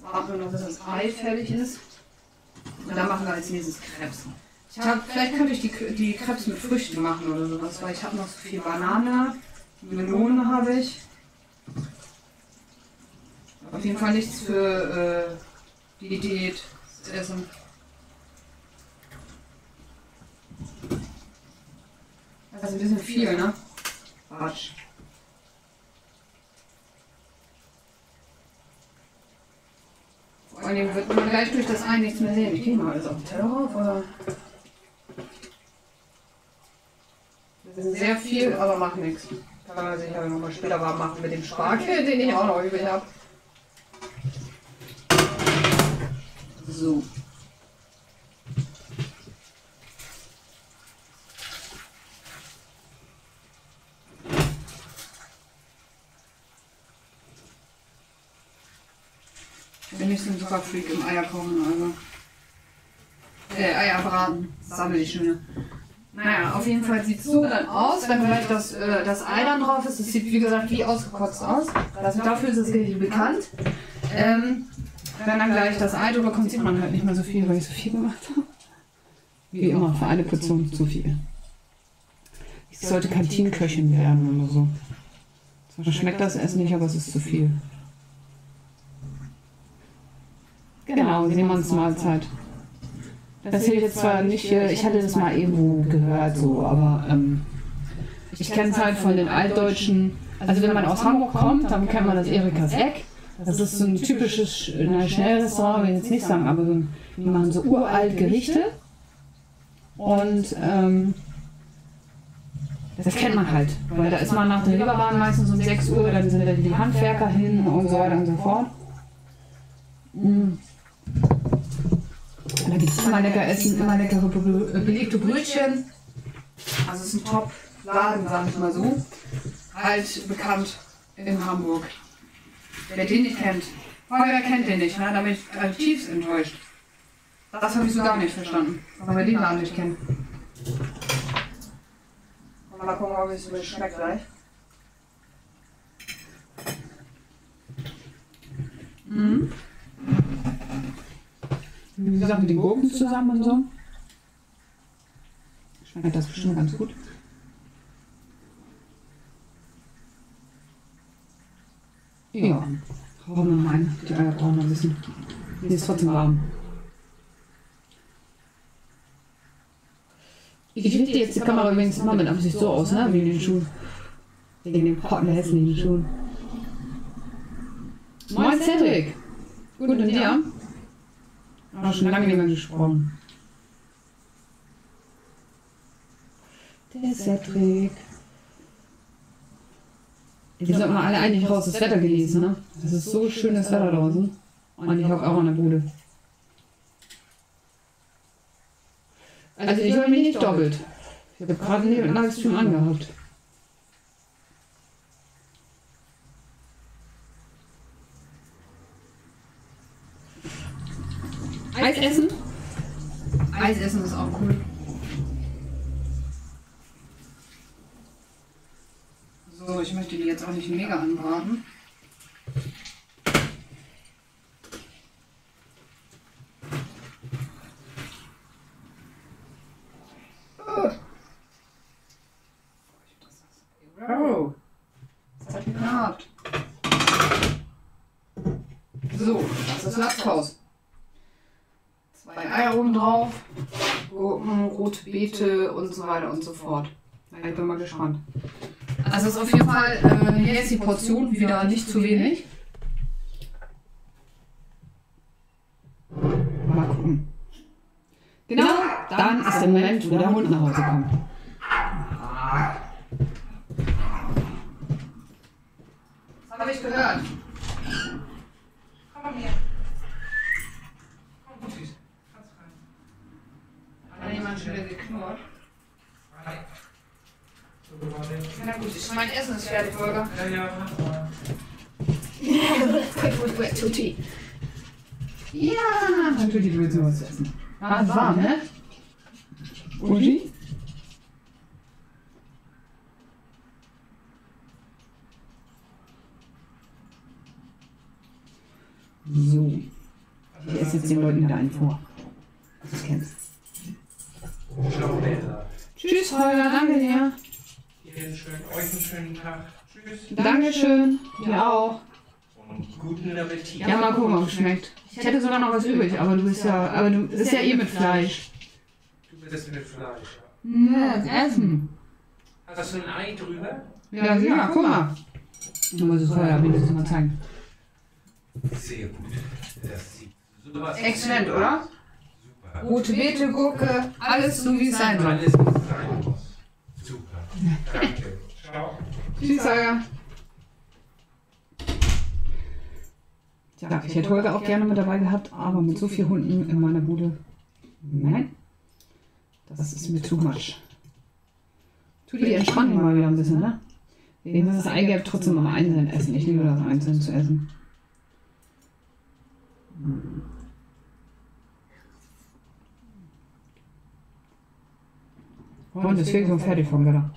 Warten wir noch, bis das Ei fertig ist. Und dann machen wir als nächstes Krebs. Hab, vielleicht könnte ich die, die Krebs mit Früchten machen oder sowas, weil ich habe noch so viel Banane, Melone habe ich. Auf jeden Fall nichts für äh, die Diät zu essen. Das ist ein bisschen viel, ne? Quatsch. Vor allem wird man gleich durch das Ei nichts mehr sehen. Ich gehe mal alles auf den Teller rauf, oder? Das ist sehr viel, aber macht nichts. Kann man sich aber nochmal später warm machen mit dem Spargel, den ich auch noch übrig habe. So. Bin nicht so ein super Freak im Eierkochen, also. Äh, Eier braten. Sammel ich schöne. Naja, auf jeden Fall sieht es so dann aus, wenn gleich das, äh, das Ei dann drauf ist. Es sieht wie gesagt wie ausgekotzt aus. Also dafür ist es richtig bekannt. Ähm, wenn dann gleich das Ei drüber kommt, sieht man halt nicht mehr so viel, weil ich so viel gemacht habe. Wie immer, für eine Portion zu viel. Ich sollte Kantinenköchin werden oder so. Zwar schmeckt das Essen nicht, aber es ist zu viel. Genau, Seemanns Mahlzeit. Das hätte ich jetzt zwar nicht, äh, ich hatte das mal irgendwo gehört, so, aber ähm, ich kenne es halt von den Altdeutschen. Also wenn man aus Hamburg kommt, dann kennt man das Erikas Eck. Das ist so ein typisches na, Schnellrestaurant, will ich jetzt nicht sagen, aber so, die machen so uralt Gerichte. Und ähm, das kennt man halt, weil da ist man nach der Reeperbahn meistens um 6 Uhr, dann sind da die Handwerker hin und so weiter und so fort. Mhm. Da gibt es immer lecker Essen, immer leckere belegte Brötchen. Also es ist ein Top-Laden, sag ich mal so. Halt bekannt in Hamburg. Wer den nicht kennt, Feuer kennt den nicht, ne? da bin ich halt tiefst enttäuscht. Das habe ich so gar nicht verstanden, weil wir den Laden nicht kennen. Mal gucken, ob es mir schmeckt gleich. Wie gesagt, mit den Gurken zusammen und so. Schmeckt das bestimmt ganz gut. Ja, brauchen wir mal ein. Die Eier brauchen noch ein bisschen. Die ist trotzdem warm. Ich richte jetzt die Kamera übrigens immer mit Absicht so aus, ne? Wie in den Schuhen. Wegen den potten hässlichen Schuhen. Moin Cedric! Gut, und dir? Auch schon lange nicht mehr gesprochen. Der Cedric. Die sollten mal alle eigentlich raus das Wetter genießen, ne? Es ist so schönes Wetter draußen. Und ich hocke auch an der Bude. Also ich höre mich nicht doppelt. Ich habe gerade einen Livestream angehabt. Eis essen? Eis essen ist auch cool. So, ich möchte die jetzt auch nicht mega anbraten. Oh, das hat geklappt. So, das ist das Lachshaus. Zwei Eier oben drauf, Gurken, rote Beete und so weiter und so fort. Ich bin mal gespannt. Also ist auf jeden Fall, äh, hier ist die Portion wieder nicht zu wenig. Mal gucken. Genau, dann ist der Moment, wo der Hund nach Hause kommt. Das habe ich gehört. Komm her. Komm, Mutti. Kannst rein. Hat jemand schon wieder geknurrt? Na gut, ich mein Essen ist fertig, Volker. Ja, ja, mach mal. Tutti. Ja, natürlich willst du was essen. Ah, warm, ne? Uschi? So. Ich esse jetzt den Leuten wieder einen vor. Das kennst. Tschüss, Holger, danke dir. Euch einen schönen Tag. Tschüss. Dankeschön. Dir auch. Und guten Appetit. Ja, mal gucken, ob es schmeckt. Ich hätte sogar noch was übrig, aber du bist ja, aber du ist ja eh mit Fleisch. Du bist mit Fleisch. Ja, das Essen. Hast du ein Ei drüber? Ja, ja, guck mal. Du musst es vorher wenigstens mal zeigen. Sehr gut. Das sieht sowas Exzellent, oder? Super. Rote Beete, Gurke, alles so wie es sein soll. Alles wie es sein muss. Super. Danke. Ciao. Tschüss, Holger. Ja, ich hätte Holger auch gerne mit dabei gehabt, aber mit so vielen Hunden in meiner Bude. Nein. Das ist mir too much. Tu die Entspannung mal wieder ein bisschen, ne? Ich muss das Eigelb trotzdem mal einzeln essen. Ich liebe das einzeln zu essen. Und es fehlt so fertig vom Wetter.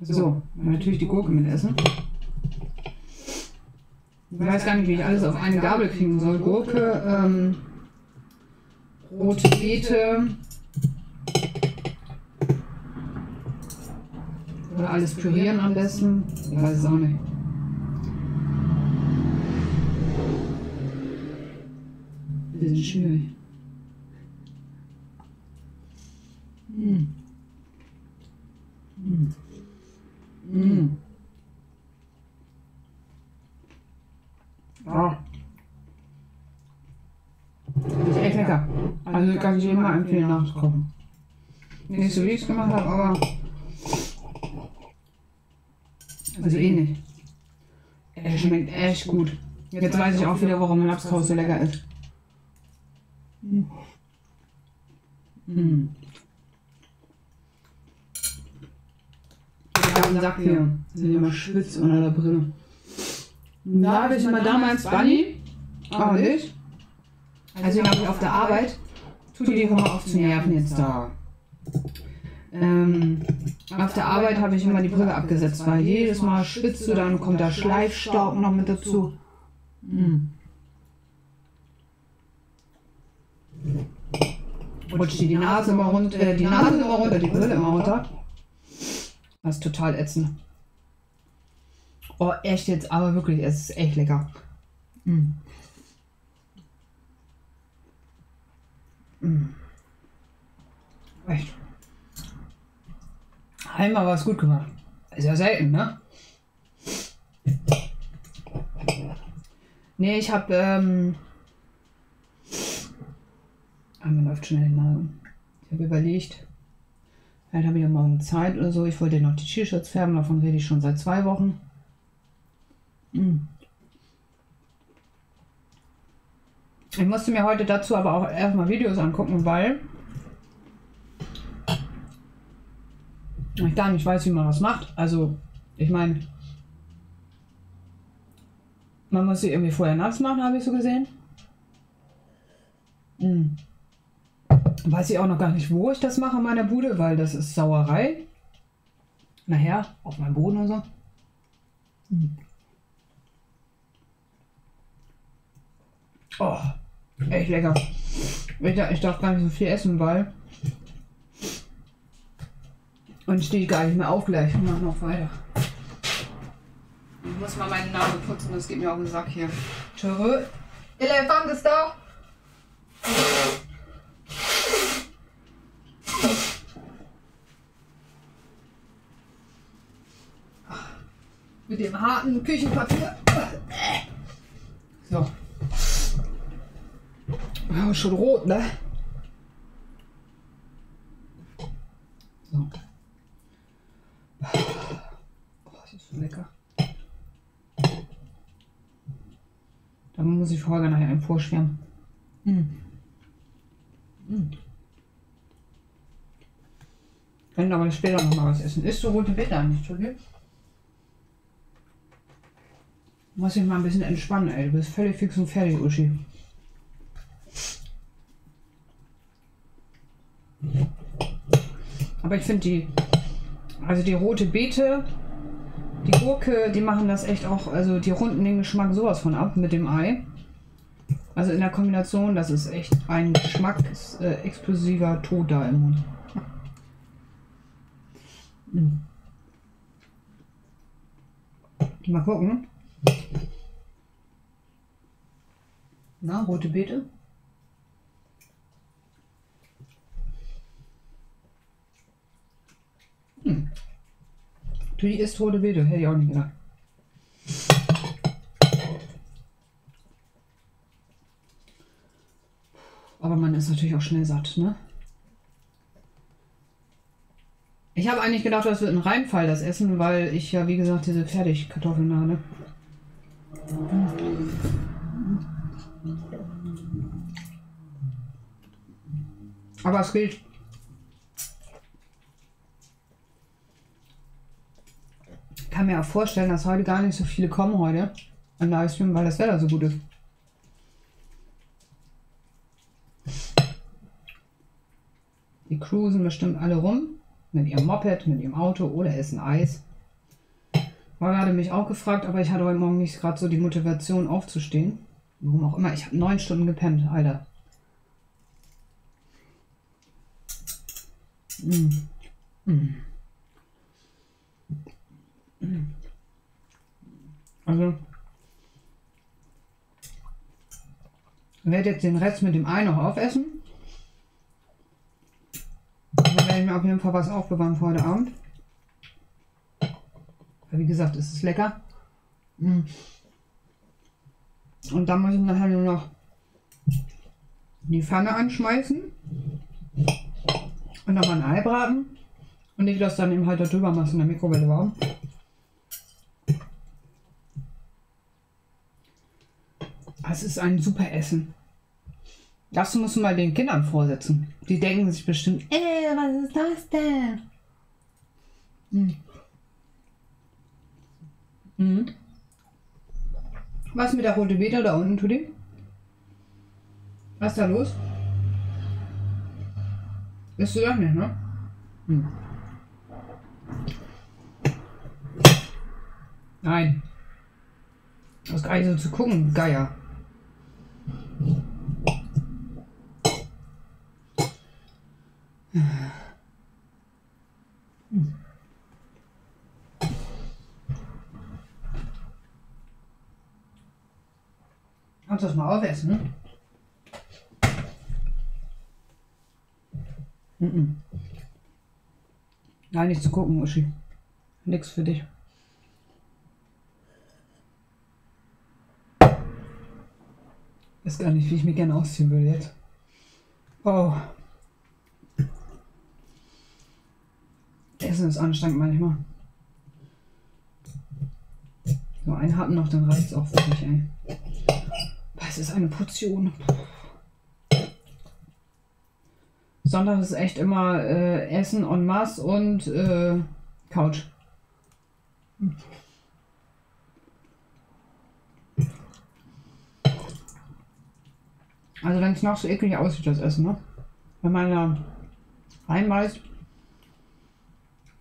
So, natürlich die Gurke mit essen. Ich weiß gar nicht, wie ich alles auf eine Gabel kriegen soll. Gurke, ähm, rote Beete. Oder alles pürieren am besten. Ich weiß es auch nicht. Bisschen schwierig. Mm. Mm. Mm. Das ist echt lecker. Also kann ich jedem mal empfehlen nachzukochen. Nicht so wie ich es gemacht habe, aber also ähnlich. Er schmeckt echt gut. Jetzt weiß ich auch wieder, warum Lapskaus so lecker ist. Mm. Mm. Ich habe einen Sack hier, dass ich immer schwitzt unter der Brille. Da habe ich immer damals Bunny, auch nicht. Also habe ich auf der Arbeit, tut die immer auf zu nerven jetzt da. Ähm, auf der Arbeit habe ich immer die Brille abgesetzt, weil jedes Mal schwitzt du, dann kommt da Schleifstaub noch mit dazu. Mm. Rutscht die, die Nase immer runter, äh, die Nase immer runter, die Brille immer runter. Das ist total ätzend. Oh, echt jetzt, aber wirklich, es ist echt lecker. Mm. Mm. Echt. Einmal war es gut gemacht. Ist ja selten, ne? Nee, ich hab, ähm. Ah, läuft schnell die Nase. Ich habe überlegt, vielleicht habe ich ja morgen Zeit oder so. Ich wollte noch die T-Shirts färben, davon rede ich schon seit zwei Wochen. Hm. Ich musste mir heute dazu aber auch erstmal Videos angucken, weil ich gar nicht weiß, wie man das macht. Also, ich meine, man muss sie irgendwie vorher nass machen, habe ich so gesehen. Hm. Weiß ich auch noch gar nicht, wo ich das mache in meiner Bude, weil das ist Sauerei. Nachher, auf meinem Boden oder so. Hm. Oh, echt lecker. Ich, ich darf gar nicht so viel essen, weil. Und stehe ich gar nicht mehr auf gleich und mache noch weiter. Ich muss mal meine Nase putzen, das geht mir auf den Sack hier. Tschö. Elefant ist da. Mit dem harten Küchenpapier. So. Ja, schon rot, ne? So. Oh, das ist so lecker. Da muss ich Holger nachher einen vorschwärmen. Mm. Mm. Können aber später noch mal was essen. Ist so rote Wetter nicht, okay? Muss ich mal ein bisschen entspannen, ey. Du bist völlig fix und fertig, Uschi. Aber ich finde die, also die rote Beete, die Gurke, die machen das echt auch, also die runden den Geschmack sowas von ab mit dem Ei. Also in der Kombination, das ist echt ein geschmacksexplosiver äh, Tod da im Mund. Hm. Mal gucken. Na, rote Beete? Hm. Die ist rote Beete, hätte ich auch nicht gedacht. Aber man ist natürlich auch schnell satt, ne? Ich habe eigentlich gedacht, das wird ein Reinfall, das Essen, weil ich ja, wie gesagt, diese Fertigkartoffeln habe. Aber es geht. Ich kann mir auch vorstellen, dass heute gar nicht so viele kommen heute an Livestream, weil das Wetter so gut ist. Die cruisen bestimmt alle rum mit ihrem Moped, mit ihrem Auto oder essen Eis. War gerade mich auch gefragt, aber ich hatte heute Morgen nicht gerade so die Motivation aufzustehen. Warum auch immer. Ich habe neun Stunden gepennt, Alter. Mm. Mm. Also, ich werde jetzt den Rest mit dem Ei noch aufessen. Dann werde ich mir auf jeden Fall was aufbewahren für heute Abend. Wie gesagt, es ist lecker. Mm. Und dann muss ich nachher nur noch die Pfanne anschmeißen und nochmal ein Ei braten. Und ich das dann eben halt darüber machen in der Mikrowelle warm. Es ist ein super Essen. Das musst du mal den Kindern vorsetzen. Die denken sich bestimmt, ey, was ist das denn? Hm. Mhm. Was mit der rote Beete da unten, Tudi? Was ist da los? Bist du doch nicht, ne? Hm. Nein. Das ist gar nicht so zu gucken, Geier. Kannst du das mal aufessen? Ne? Mm -mm. Nein, nicht zu gucken, Uschi. Nix für dich. Weiß gar nicht, wie ich mich gerne ausziehen würde jetzt. Oh. Essen ist anstrengend manchmal. So, einen Happen noch, dann reicht es auch für dich, ey. Es ist eine Portion. Sonntag ist echt immer äh, Essen en masse und äh, Couch. Also wenn es noch so eklig aussieht, das Essen, ne? Wenn man da reinbeißt,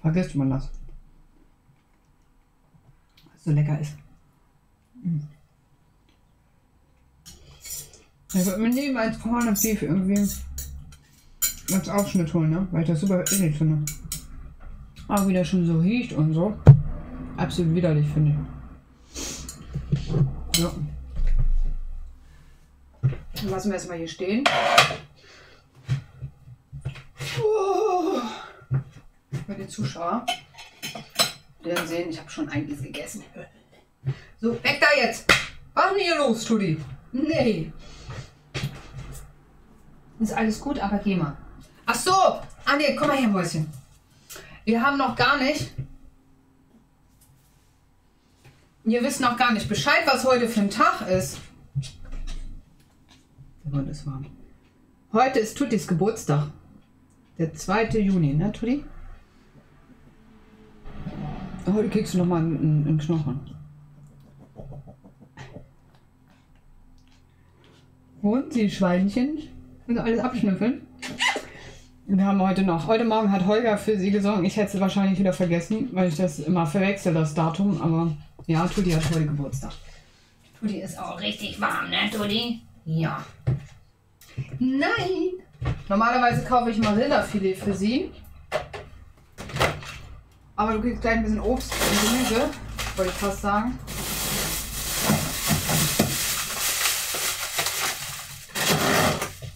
vergisst man das. Was so lecker ist. Mm. Ich würde mir niemals Corn and Beef irgendwie als Aufschnitt holen, ne? Weil ich das super eklig finde. Aber wie der schon so riecht und so. Absolut widerlich, finde ich. Ja. Dann lassen wir erstmal hier stehen. Oh. Für die Zuschauer. Die dann sehen, ich habe schon einiges gegessen. So, weg da jetzt! Was ist denn hier los, Tudi? Nee. Ist alles gut, aber geh mal. Ach so, ah nee, komm mal her, Mäuschen. Wir haben noch gar nicht. Wir wissen noch gar nicht Bescheid, was heute für ein Tag ist. Der ist warm. Heute ist Tutis Geburtstag. Der 2. Juni, ne, Tutti? Heute kriegst du noch mal einen, einen Knochen. Und die Schweinchen und alles abschnüffeln. Wir haben heute noch, heute Morgen hat Holger für sie gesungen. Ich hätte es wahrscheinlich wieder vergessen, weil ich das immer verwechsel, das Datum. Aber ja, Tudi hat heute Geburtstag. Tudi ist auch richtig warm, ne, Tudi? Ja. Nein! Normalerweise kaufe ich mal Rinderfilet für sie. Aber du kriegst gleich ein bisschen Obst und Gemüse, wollte ich fast sagen.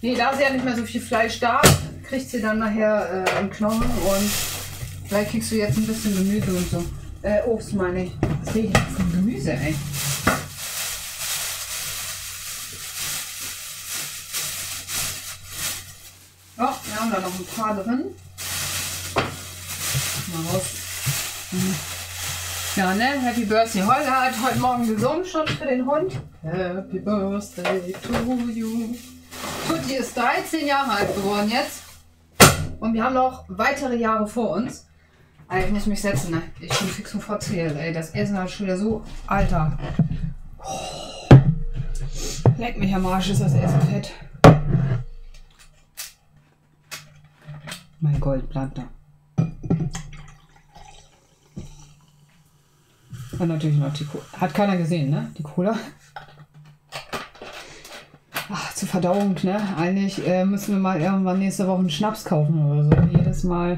Nee, da ist ja nicht mehr so viel Fleisch da. Kriegt sie dann nachher äh, einen Knochen und vielleicht kriegst du jetzt ein bisschen Gemüse und so. Äh, Obst meine ich. Was rede ich von Gemüse, ey? Oh, wir haben da noch ein paar drin. Mal raus. Ja, ne? Happy Birthday. Holger hat heute Morgen gesungen schon für den Hund. Happy Birthday to you. Tutti ist 13 Jahre alt geworden jetzt. Und wir haben noch weitere Jahre vor uns. Also ich muss mich setzen, ne? Ich bin fix und verzählt, ey. Das Essen hat schon wieder so. Alter. Oh. Leck mich am Arsch, ist das Essen fett. Mein Gold bleibt da. Und natürlich noch die Cola. Hat keiner gesehen, ne? Die Cola. Ach, zur Verdauung, ne? Eigentlich äh, müssen wir mal irgendwann nächste Woche einen Schnaps kaufen oder so. Jedes Mal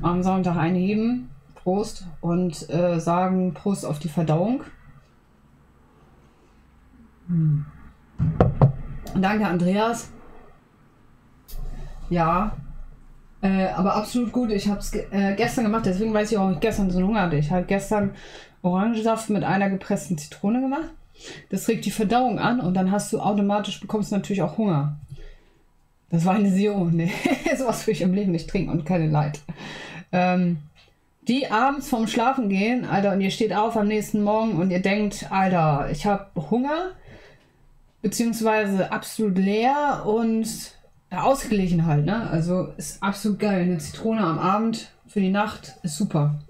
am Sonntag einheben. Prost. Und äh, sagen Prost auf die Verdauung. Hm. Danke, Andreas. Ja. Äh, aber absolut gut. Ich habe es ge äh, gestern gemacht, deswegen weiß ich auch, ich gestern so einen Hunger hatte. Ich habe gestern Orangensaft mit einer gepressten Zitrone gemacht. Das regt die Verdauung an und dann hast du automatisch, bekommst du natürlich auch Hunger. Das war eine Vision. Nee, [laughs] sowas will ich im Leben nicht trinken und keine Leid. Ähm, die abends vorm Schlafen gehen, Alter, und ihr steht auf am nächsten Morgen und ihr denkt, Alter, ich habe Hunger, beziehungsweise absolut leer und ja, ausgeglichen halt, ne? Also ist absolut geil. Eine Zitrone am Abend für die Nacht ist super.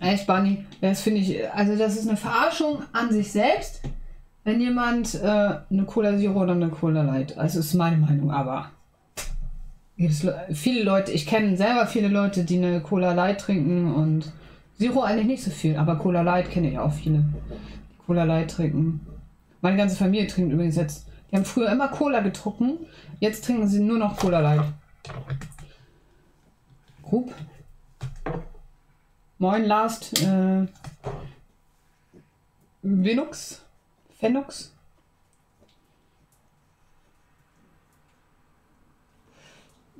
Echt, Bunny? Das finde ich, also das ist eine Verarschung an sich selbst, wenn jemand äh, eine Cola Zero oder eine Cola Light. Also ist meine Meinung, aber viele Leute, ich kenne selber viele Leute, die eine Cola Light trinken und Zero eigentlich nicht so viel, aber Cola Light kenne ich auch viele, Cola Light trinken. Meine ganze Familie trinkt übrigens jetzt, die haben früher immer Cola getrunken, jetzt trinken sie nur noch Cola Light. Group. Moin, Last. Äh, Venux? Fenux?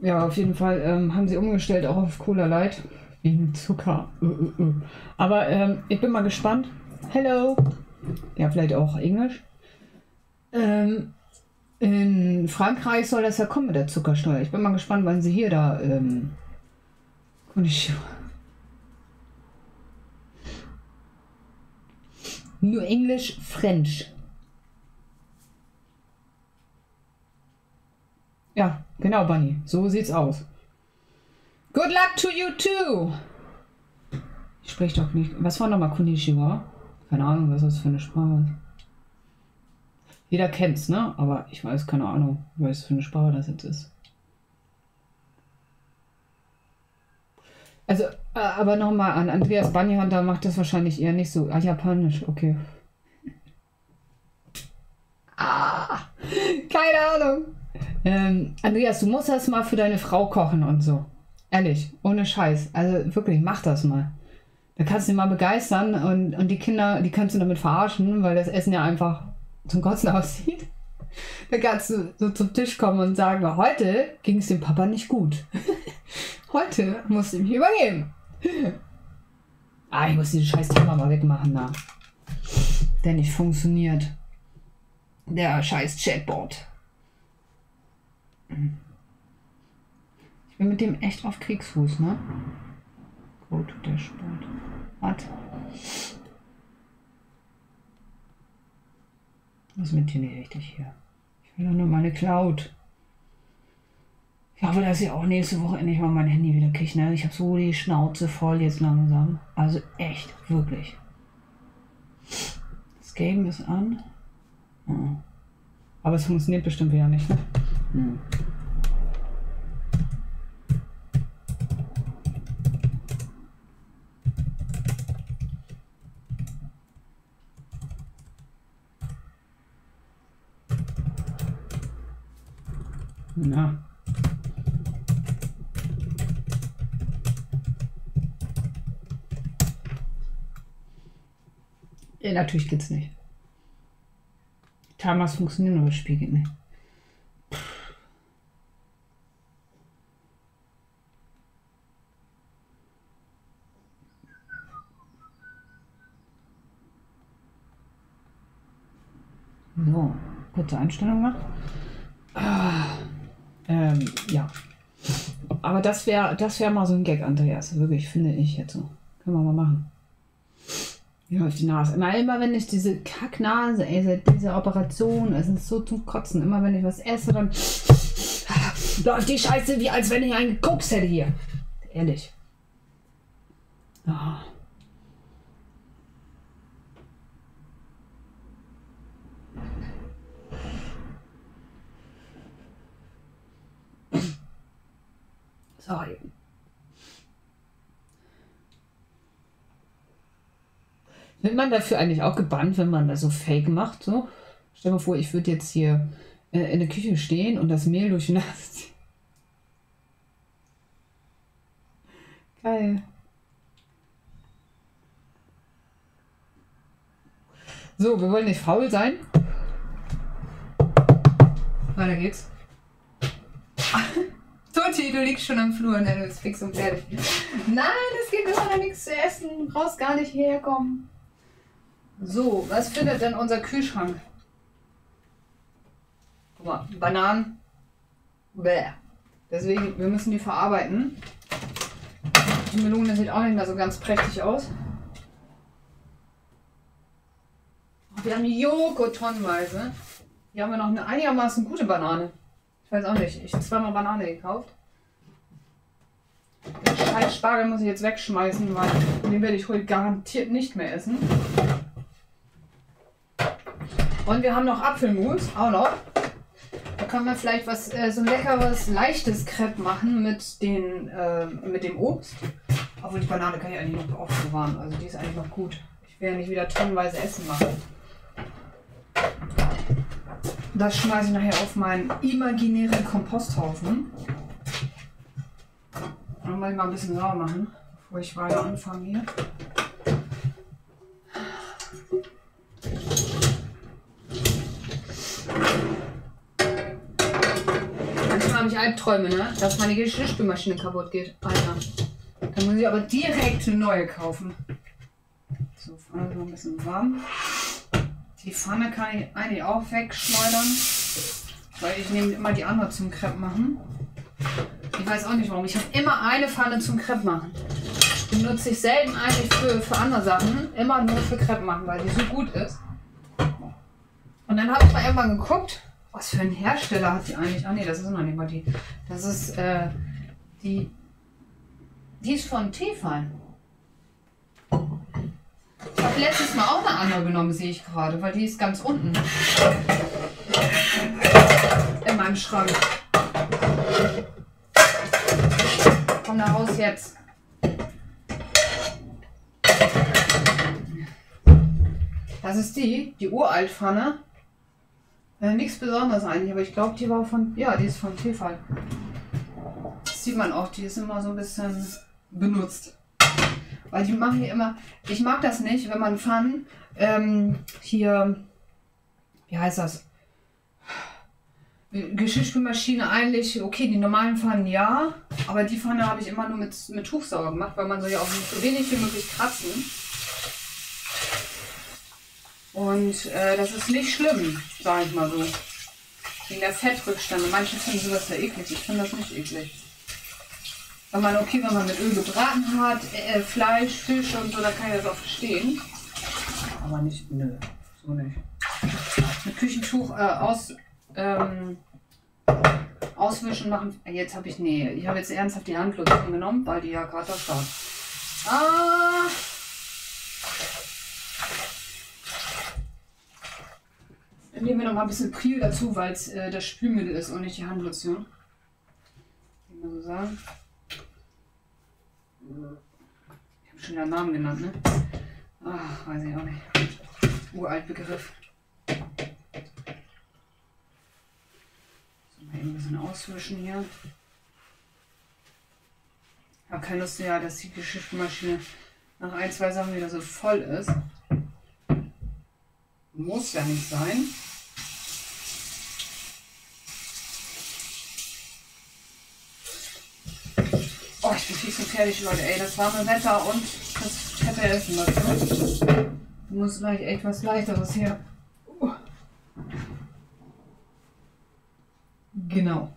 Ja, auf jeden Fall ähm, haben sie umgestellt auch auf Cola Light. Wegen Zucker. Äh, äh, äh. Aber ähm, ich bin mal gespannt. Hello. Ja, vielleicht auch Englisch. Ähm, in Frankreich soll das ja kommen mit der Zuckersteuer. Ich bin mal gespannt, wann sie hier da. Ähm, Konnichiwa. Nur Englisch, French. Ja, genau, Bunny. So sieht's aus. Good luck to you too. Ich spreche doch nicht. Was war nochmal Konnichiwa? Keine Ahnung, was das für eine Sprache ist. Jeder kennt's, ne? Aber ich weiß keine Ahnung, was für eine Sprache das jetzt ist. Also, äh, aber nochmal an Andreas Banyhunter macht das wahrscheinlich eher nicht so. Ah, japanisch, okay. Ah, keine Ahnung. Ähm, Andreas, du musst das mal für deine Frau kochen und so. Ehrlich, ohne Scheiß. Also wirklich, mach das mal. Da kannst du dich mal begeistern und, und die Kinder, die kannst du damit verarschen, weil das Essen ja einfach zum Kotzen [laughs] aussieht. Da kannst du so zum Tisch kommen und sagen, heute ging es dem Papa nicht gut. Heute musst du mich übergeben. Ah, ich muss dieses scheiß Thema mal wegmachen da. Der nicht funktioniert. Der scheiß Chatbot. Ich bin mit dem echt auf Kriegsfuß, ne? Gut, der Sport. Was? Was ist mit dir nicht richtig hier? Ich will doch nur meine Cloud. Ich hoffe, dass ich auch nächste Woche endlich mal mein Handy wieder kriege. Ne? Ich habe so die Schnauze voll jetzt langsam. Also echt, wirklich. Das Game ist an. Oh. Aber es funktioniert bestimmt wieder nicht. Ne? Hm. Na. Ja, natürlich geht's nicht. Timers funktionieren, aber das Spiel geht nicht. So, kurze Einstellung noch. Ah, ähm, ja. Aber das wäre das wär mal so ein Gag, Andreas. Wirklich, finde ich jetzt so. Können wir mal machen. Wie läuft die Nase? Immer, immer wenn ich diese Kacknase, ey, seit dieser Operation, es ist so zum Kotzen. Immer wenn ich was esse, dann läuft die Scheiße wie als wenn ich einen Koks hätte hier. Ehrlich. Oh. Sorry. Wird man dafür eigentlich auch gebannt, wenn man das so fake macht? So? Stell dir mal vor, ich würde jetzt hier äh, in der Küche stehen und das Mehl durch. [laughs] Geil. So, wir wollen nicht faul sein. Weiter geht's. [laughs] Toti, du liegst schon am Flur, ne? Du bist fix und fertig. Nein, es gibt immer noch nichts zu essen. Du brauchst gar nicht hierher kommen. So, was findet denn unser Kühlschrank? Guck mal, Bananen. Bäh. Deswegen, wir müssen die verarbeiten. Die Melone sieht auch nicht mehr so ganz prächtig aus. Wir haben Joghurt tonnenweise. Hier haben wir noch eine einigermaßen gute Banane. Ich weiß auch nicht. Ich habe zweimal Banane gekauft. Den scheiß Spargel muss ich jetzt wegschmeißen, weil den werde ich heute garantiert nicht mehr essen. Und wir haben noch Apfelmus, auch noch. Da kann man vielleicht was, äh, so ein leckeres, leichtes Crepe machen mit, den, äh, mit dem Obst. Obwohl die Banane kann ich eigentlich noch aufbewahren. Also die ist eigentlich noch gut. Ich werde nicht wieder tonnenweise Essen machen. Das schmeiße ich nachher auf meinen imaginären Komposthaufen. Dann muss ich mal ein bisschen sauer machen, bevor ich weiter anfange hier. Ich Albträume, ne? dass meine Geschirrspülmaschine kaputt geht. Alter. Dann muss ich aber direkt eine neue kaufen. So, Pfanne ist noch ein bisschen warm. Die Pfanne kann ich eigentlich auch wegschleudern. Weil ich nehme immer die andere zum Crepe machen. Ich weiß auch nicht warum. Ich habe immer eine Pfanne zum Crepe machen. Benutze ich selten eigentlich für, für andere Sachen. Immer nur für Crepe machen, weil die so gut ist. Und dann habe ich mal irgendwann geguckt, was für ein Hersteller hat die eigentlich? Ah nee, das ist noch nicht mal die. Das ist äh, die. Die ist von Tefal. Ich habe letztes Mal auch eine andere genommen, sehe ich gerade, weil die ist ganz unten. In meinem Schrank. Komm da raus jetzt. Das ist die, die Uraltpfanne. Äh, nichts Besonderes eigentlich, aber ich glaube, die war von. Ja, die ist von Tefal. Das sieht man auch, die ist immer so ein bisschen benutzt. Weil die machen hier immer. Ich mag das nicht, wenn man Pfannen ähm, hier. Wie heißt das? Geschirrspülmaschine eigentlich, okay, die normalen Pfannen ja, aber die Pfanne habe ich immer nur mit, mit Tuch sauber gemacht, weil man soll ja auch so wenig wie möglich kratzen. Und äh, das ist nicht schlimm, sage ich mal so. Wegen der Fettrückstände. Manche finden sowas ja eklig. Ich finde das nicht eklig. Wenn man, okay, wenn man mit Öl gebraten hat, äh, Fleisch, Fisch und so, da kann ich das auch verstehen. Aber nicht, nö, so nicht. Mit Küchentuch äh, aus, ähm, auswischen machen. Jetzt habe ich, nee, ich habe jetzt ernsthaft die Handlotion genommen, weil die ja gerade da stand. Ah! Nehmen wir noch mal ein bisschen Priel dazu, weil es äh, das Spülmittel ist und nicht die Handlotion. Wie man so sagen. Ich habe schon den Namen genannt, ne? Ach, weiß ich auch nicht. Uralt Begriff. So, mal ein bisschen auswischen hier. Ich habe keine Lust, ja, dass die Geschirrspülmaschine nach ein, zwei Sachen wieder so voll ist. Muss ja nicht sein. Ich bin fix und fertig, Leute. Ey, das warme Wetter und das fette Essen dazu. Muss gleich echt was leichteres hier. Uh. Genau.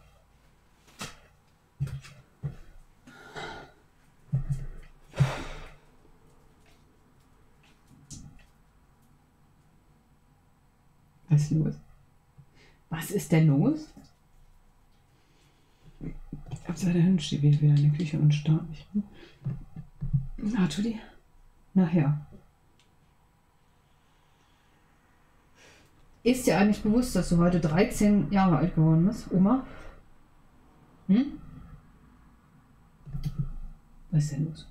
Was ist los? Was ist denn los? Abseits der Hund steht wieder in der Küche und starrt mich. Na, Tudi? Nachher. Ist dir eigentlich bewusst, dass du heute 13 Jahre alt geworden bist, Oma? Hm? Was ist denn los?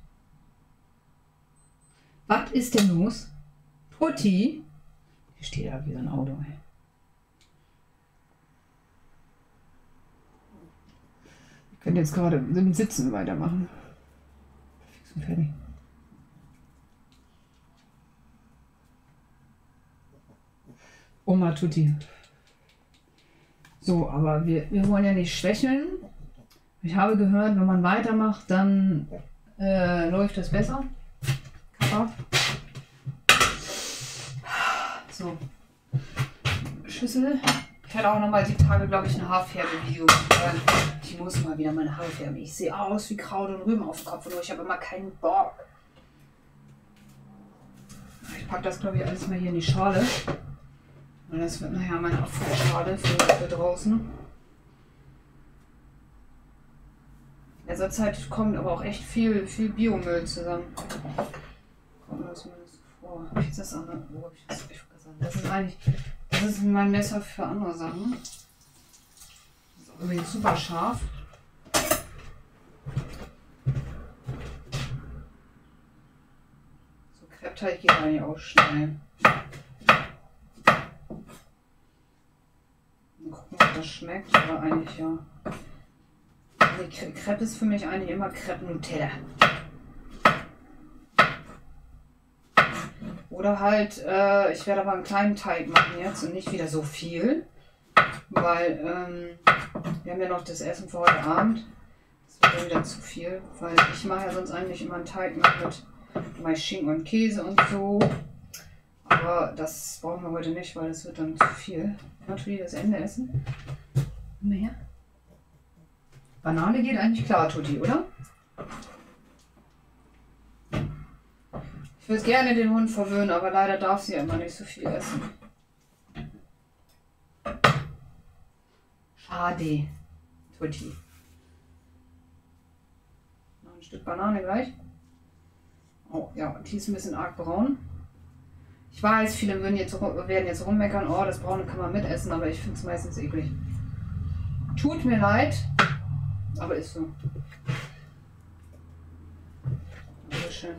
Was ist denn los? Tutti? Hier steht ja wieder ein Auto, ey. Ich könnte jetzt gerade mit dem Sitzen weitermachen. Fix und fertig. Oma Tutti. So, aber wir, wir wollen ja nicht schwächeln. Ich habe gehört, wenn man weitermacht, dann äh, läuft das besser. Kappa. So. Schüssel. Ich hatte auch noch mal die Tage, glaube ich, ein Haarfärbe-Video. Ich muss mal wieder meine Haare färben. Ich sehe aus wie Kraut und Rüben auf dem Kopf, nur ich habe immer keinen Bock. Ich packe das, glaube ich, alles mal hier in die Schale. Und das wird nachher meine Abfallschale für, für draußen. In letzter Zeit kommt aber auch echt viel, viel Biomüll zusammen. Kommt mir das zumindest vor. Hab ich jetzt das andere? Wo hab ich das? Ich sagen, das ist eigentlich. Das ist mein Messer für andere Sachen. Das ist übrigens super scharf. So Kreppteig geht eigentlich auch schnell. Mal gucken, ob das schmeckt, aber eigentlich ja. Nee, Crepe ist für mich eigentlich immer Crepe Nutella. Oder halt, äh, ich werde aber einen kleinen Teig machen jetzt und nicht wieder so viel. Weil ähm, wir haben ja noch das Essen für heute Abend. Das wird dann wieder zu viel, weil ich mache ja sonst eigentlich immer einen Teig mit Mais Schinken und Käse und so. Aber das brauchen wir heute nicht, weil das wird dann zu viel. Natürlich das Ende essen. Mehr. Banane geht eigentlich klar, Tutti, oder? Ich würde gerne den Hund verwöhnen, aber leider darf sie ja immer nicht so viel essen. Schade. Tutti. Noch ein Stück Banane gleich. Oh ja, die ist ein bisschen arg braun. Ich weiß, viele würden jetzt, werden jetzt rummeckern, oh, das Braune kann man mitessen, aber ich finde es meistens eklig. Tut mir leid, aber ist so. Sehr schön.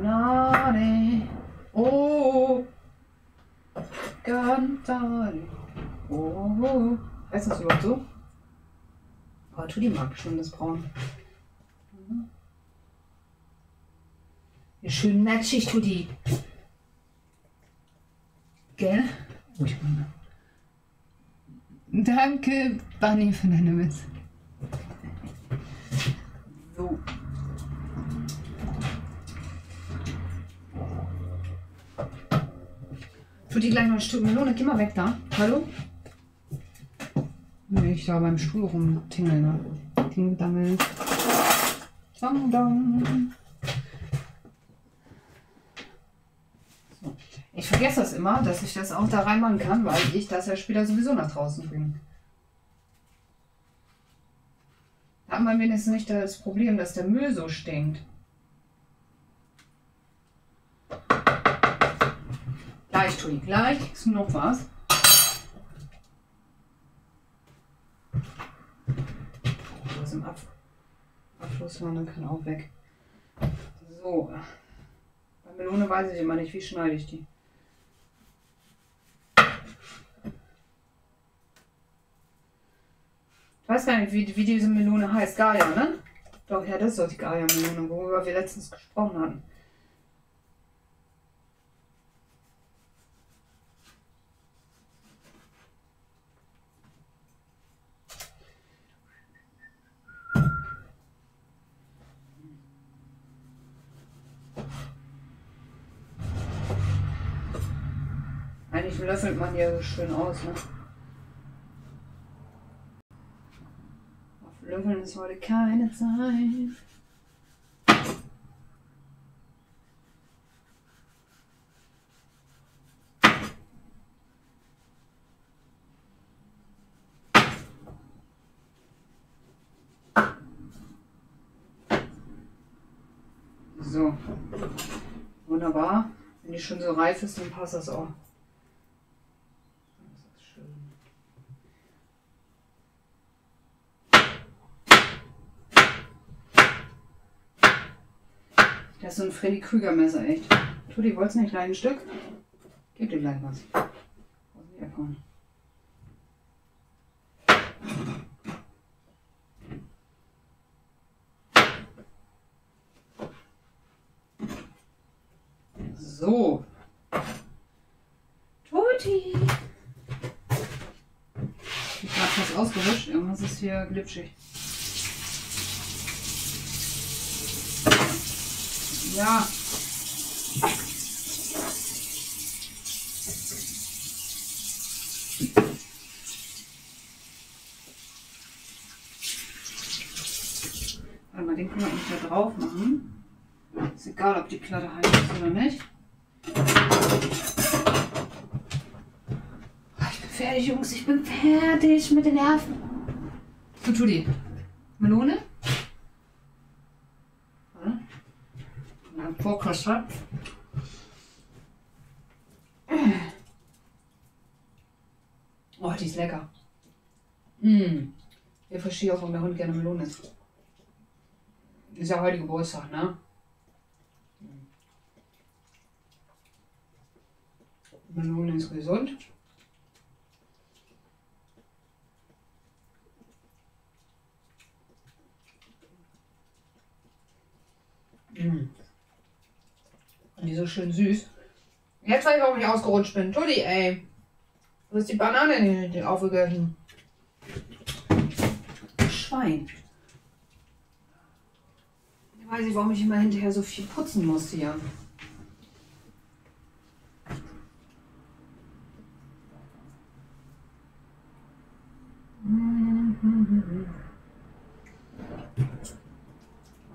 Banane. Oh. Cantare. Oh. Heißt das überhaupt so? Tu die mag schon das Braun. Ja, schön matschig, tu die. Gell? Oh, ich meine. Danke, Bunny, für deine Witz. So. Tut die gleich noch ein Stück Melone. Geh mal weg da. Hallo? Ich da beim Stuhl rumtingeln. Ne? Tingeldangel. Dang, dang. Ich vergesse das immer, dass ich das auch da reinmachen kann, weil ich das ja später sowieso nach draußen bringe. Da hat man wenigstens nicht das Problem, dass der Müll so stinkt. Gleich, Tui, gleich kriegst du noch was. Was im Ab Abfluss war, dann kann auch weg. So. Bei Melone weiß ich immer nicht, wie schneide ich die. Ich weiß gar nicht, wie, wie diese Melone heißt. Gaia, ne? Doch, ja, das ist doch die Gaia-Melone, worüber wir letztens gesprochen hatten. Eigentlich löffelt man ja so schön aus, ne? Auf Löffeln ist heute keine Zeit. So. Wunderbar. Wenn die schon so reif ist, dann passt das auch. Das ist schön. Das ist so ein Freddy Krüger Messer, echt. Tutti, wolltest du nicht gleich ein Stück? Gib dir gleich was. So. Tutti! Ich habe fast ausgerutscht. Irgendwas ist hier glitschig. Ja. Warte mal, den können wir eigentlich da drauf machen. Ist egal, ob die Platte heiß ist oder nicht. Ah, Ich bin fertig, Jungs. Ich bin fertig mit den Nerven. So, Tudi. Melone? Ja. Ein Vorkoster. Oh, die ist lecker. Mm. Ich verstehe auch, warum der Hund gerne Melone isst. Ist ja heute Geburtstag, ne? Melone ist gesund. Mm. Die ist so schön süß. Jetzt weiß ich, warum ich ausgerutscht bin. Tutti, ey. Du hast die Banane nicht aufgegessen. Schwein. Jetzt weiß ich, warum ich immer hinterher so viel putzen muss hier.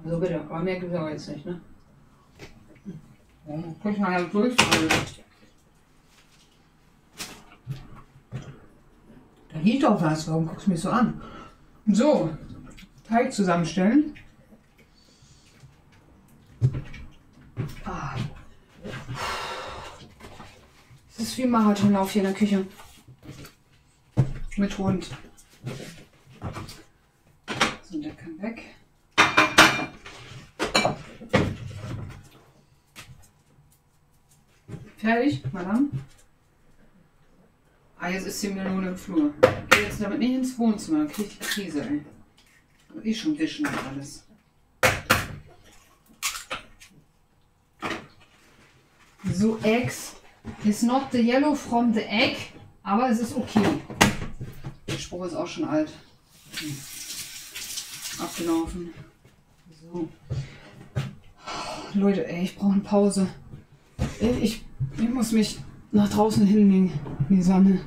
Also bitte, aber mehr gibt es aber jetzt nicht, ne? Ich mal halt durch. Da liegt doch was, warum guckst du mich so an? So, Teig zusammenstellen. Ah. Es ist wie Marathonlauf hier in der Küche. Mit Hund. So, der kann weg. Fertig, Madame? Ah, jetzt ist die Melone im Flur. Geh jetzt damit nicht ins Wohnzimmer, dann krieg ich die Krise, ey. Und eh schon wischen und alles. So, Eggs. It's not the yellow from the egg, aber es ist okay. Der Spruch ist auch schon alt. Hm. Abgelaufen. So. Leute, ey, ich brauche eine Pause. Ich, ich muss mich nach draußen hinlegen in die Sonne.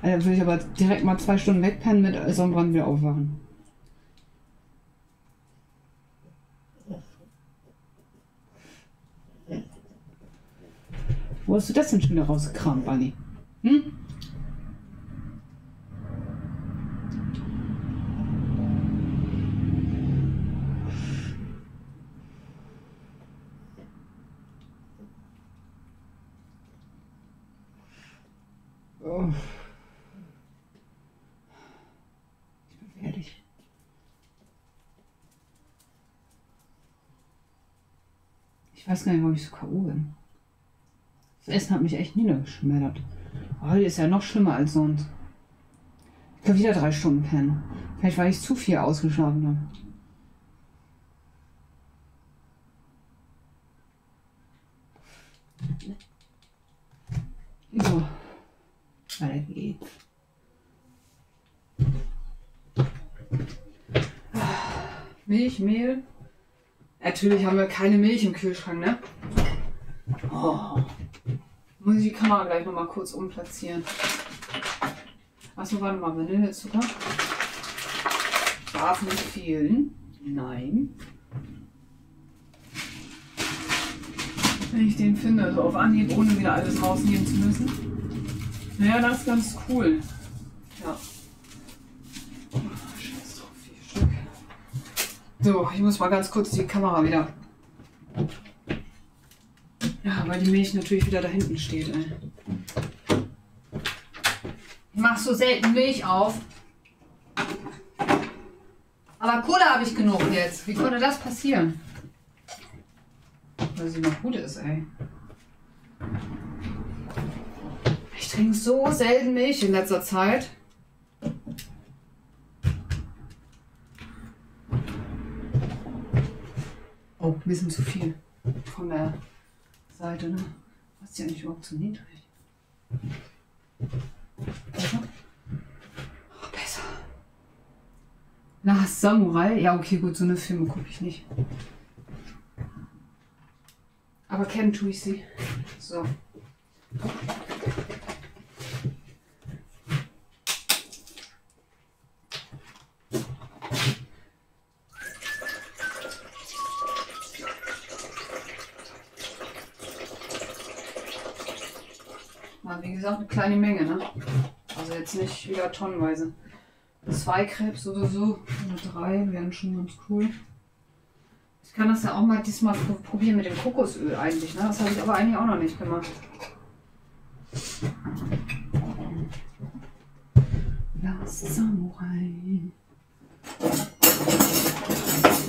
Alter, will ich aber direkt mal zwei Stunden wegpennen mit Sonnenbrand wieder aufwachen. Wo hast du das denn schon wieder rausgekramt, Bunny? Hm? Oh. Ich bin fertig. Ich weiß gar nicht, warum ich so K.O. bin. Das Essen hat mich echt niedergeschmettert. Heute ist ja noch schlimmer als sonst. Ich kann wieder drei Stunden pennen. Vielleicht, weil ich zu viel ausgeschlafen habe. So. Weiter geht's. Milch, Mehl. Natürlich haben wir keine Milch im Kühlschrank, ne? Oh. Muss ich die Kamera gleich nochmal kurz umplatzieren. Achso, warte mal, Vanillezucker. Darf nicht fehlen. Nein. Wenn ich den finde, so auf Anhieb, ohne wieder alles rausnehmen zu müssen. Naja, das ist ganz cool. Ja. Oh, Scheiß drauf, vier Stück. So, ich muss mal ganz kurz die Kamera wieder Ja, weil die Milch natürlich wieder da hinten steht, ey. Ich mach so selten Milch auf. Aber Cola habe ich genug jetzt. Wie konnte das passieren? Weil sie noch gut ist, ey. Trinke so selten Milch in letzter Zeit. Oh, ein bisschen zu viel von der Seite, ne? Was ist ja nicht überhaupt zu niedrig. Besser? Oh, besser. Na, Samurai? Ja, okay, gut, so eine Filme gucke ich nicht. Aber kennen tue ich sie. So. Mal, wie gesagt, eine kleine Menge, ne? Also jetzt nicht wieder tonnenweise. Zwei Krebs oder so, oder drei, wären schon ganz cool. Ich kann das ja auch mal diesmal pro- probieren mit dem Kokosöl eigentlich, ne? Das habe ich aber eigentlich auch noch nicht gemacht. Last Samurai.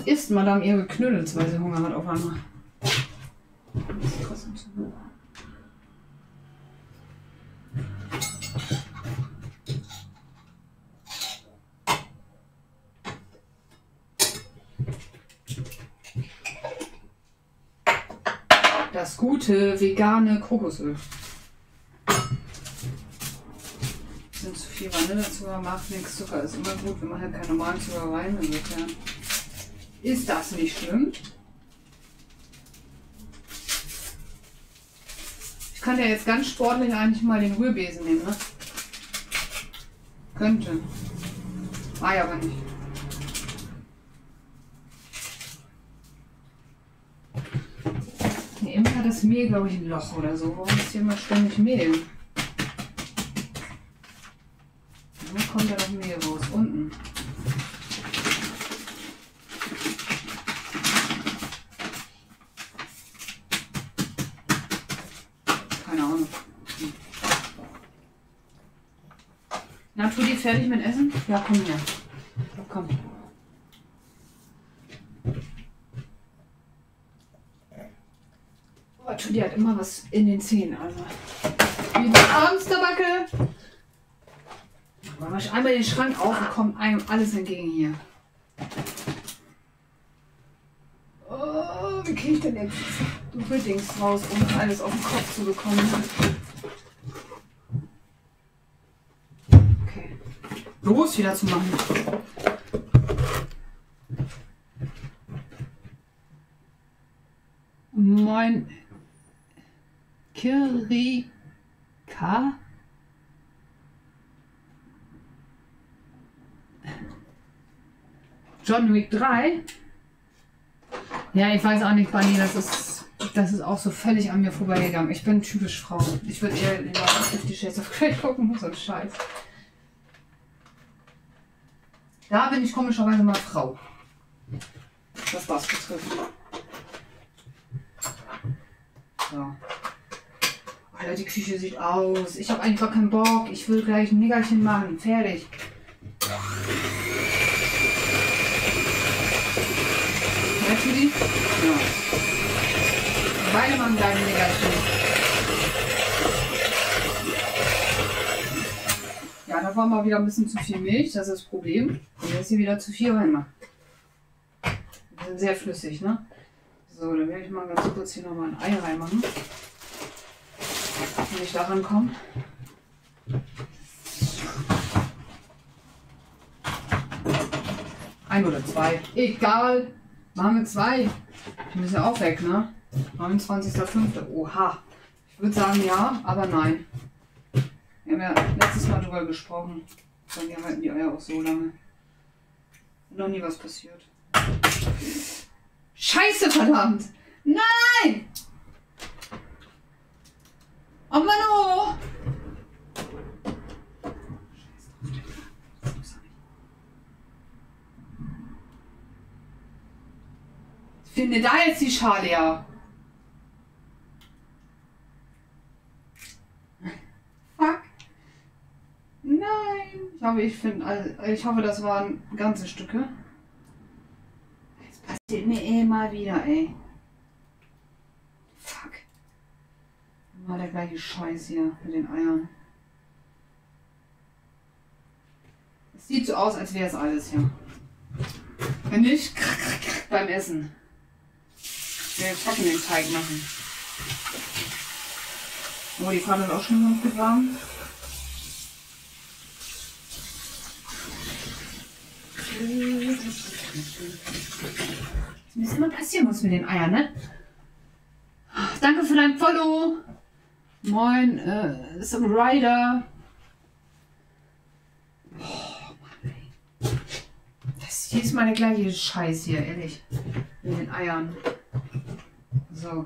Isst Madame ihre Knödels, weil sie Hunger hat auf einmal. Das ist trotzdem zu hoch. Das gute vegane Kokosöl. Sind zu viel Vanillezucker, macht nichts. Zucker ist immer gut, wenn man halt keinen normalen Zucker rein. Insofern ist das nicht schlimm. Ich könnte ja jetzt ganz sportlich eigentlich mal den Rührbesen nehmen, ne? Könnte. War ja aber nicht. Nee, immer hat das Mehl, glaube ich, ein Loch oder so. Warum ist hier immer ständig Mehl? Wo kommt da noch Mehl raus? Unten. Keine Ahnung. Hm. Na, tu die fertig mit Essen? Ja, komm her. Komm. Oh, tu die hat immer was in den Zähnen, also. Wie die Hamsterbacke. Mach ich einmal den Schrank auf und kommt einem alles entgegen hier. Oh, wie kriege ich denn jetzt Dings raus, um alles auf den Kopf zu bekommen? Okay. Los, wieder zu machen. Mein Kirika. John Wick 3. Ja, ich weiß auch nicht, Bunny, das ist, das ist auch so völlig an mir vorbeigegangen. Ich bin typisch Frau. Ich würde eher lieber Fifty Shades of Grey gucken, so ein Scheiß. Da bin ich komischerweise mal Frau. Was das betrifft. So. Alter, die Küche sieht aus. Ich habe gar keinen Bock. Ich will gleich ein Nickerchen machen. Fertig. Merkst du die? Ja. Beide machen gleich ein Nickerchen. Ja, da war mal wieder ein bisschen zu viel Milch. Das ist das Problem. Und jetzt hier wieder zu viel reinmachen. Die sind sehr flüssig, ne? So, dann werde ich mal ganz kurz hier nochmal ein Ei reinmachen. Ich daran komme. Ein oder zwei. Egal. Machen wir zwei. Die müssen ja auch weg, ne? 29.05. Oha. Ich würde sagen ja, aber nein. Wir haben ja letztes Mal drüber gesprochen. Dann hier halten die Eier auch so lange. Noch nie was passiert. Scheiße, verdammt! Nein! Oh Mann, oh! Finde da jetzt die Schale ja. Fuck. Nein. Ich hoffe, ich finde, also ich hoffe, das waren ganze Stücke. Jetzt passiert mir eh mal wieder, ey. Mal der gleiche Scheiß hier mit den Eiern. Es sieht so aus, als wäre es alles hier. Wenn nicht, [laughs] beim Essen. Wir trocken den Teig machen. Oh, die Pfanne ist auch schon ganz gut warm. Was immer passieren muss mit den Eiern, ne? Danke für dein Follow. Moin, äh, ist ein Rider. Oh, Mann, ey. Das ist jedes Mal der gleiche Scheiß hier, ehrlich. Mit den Eiern. So.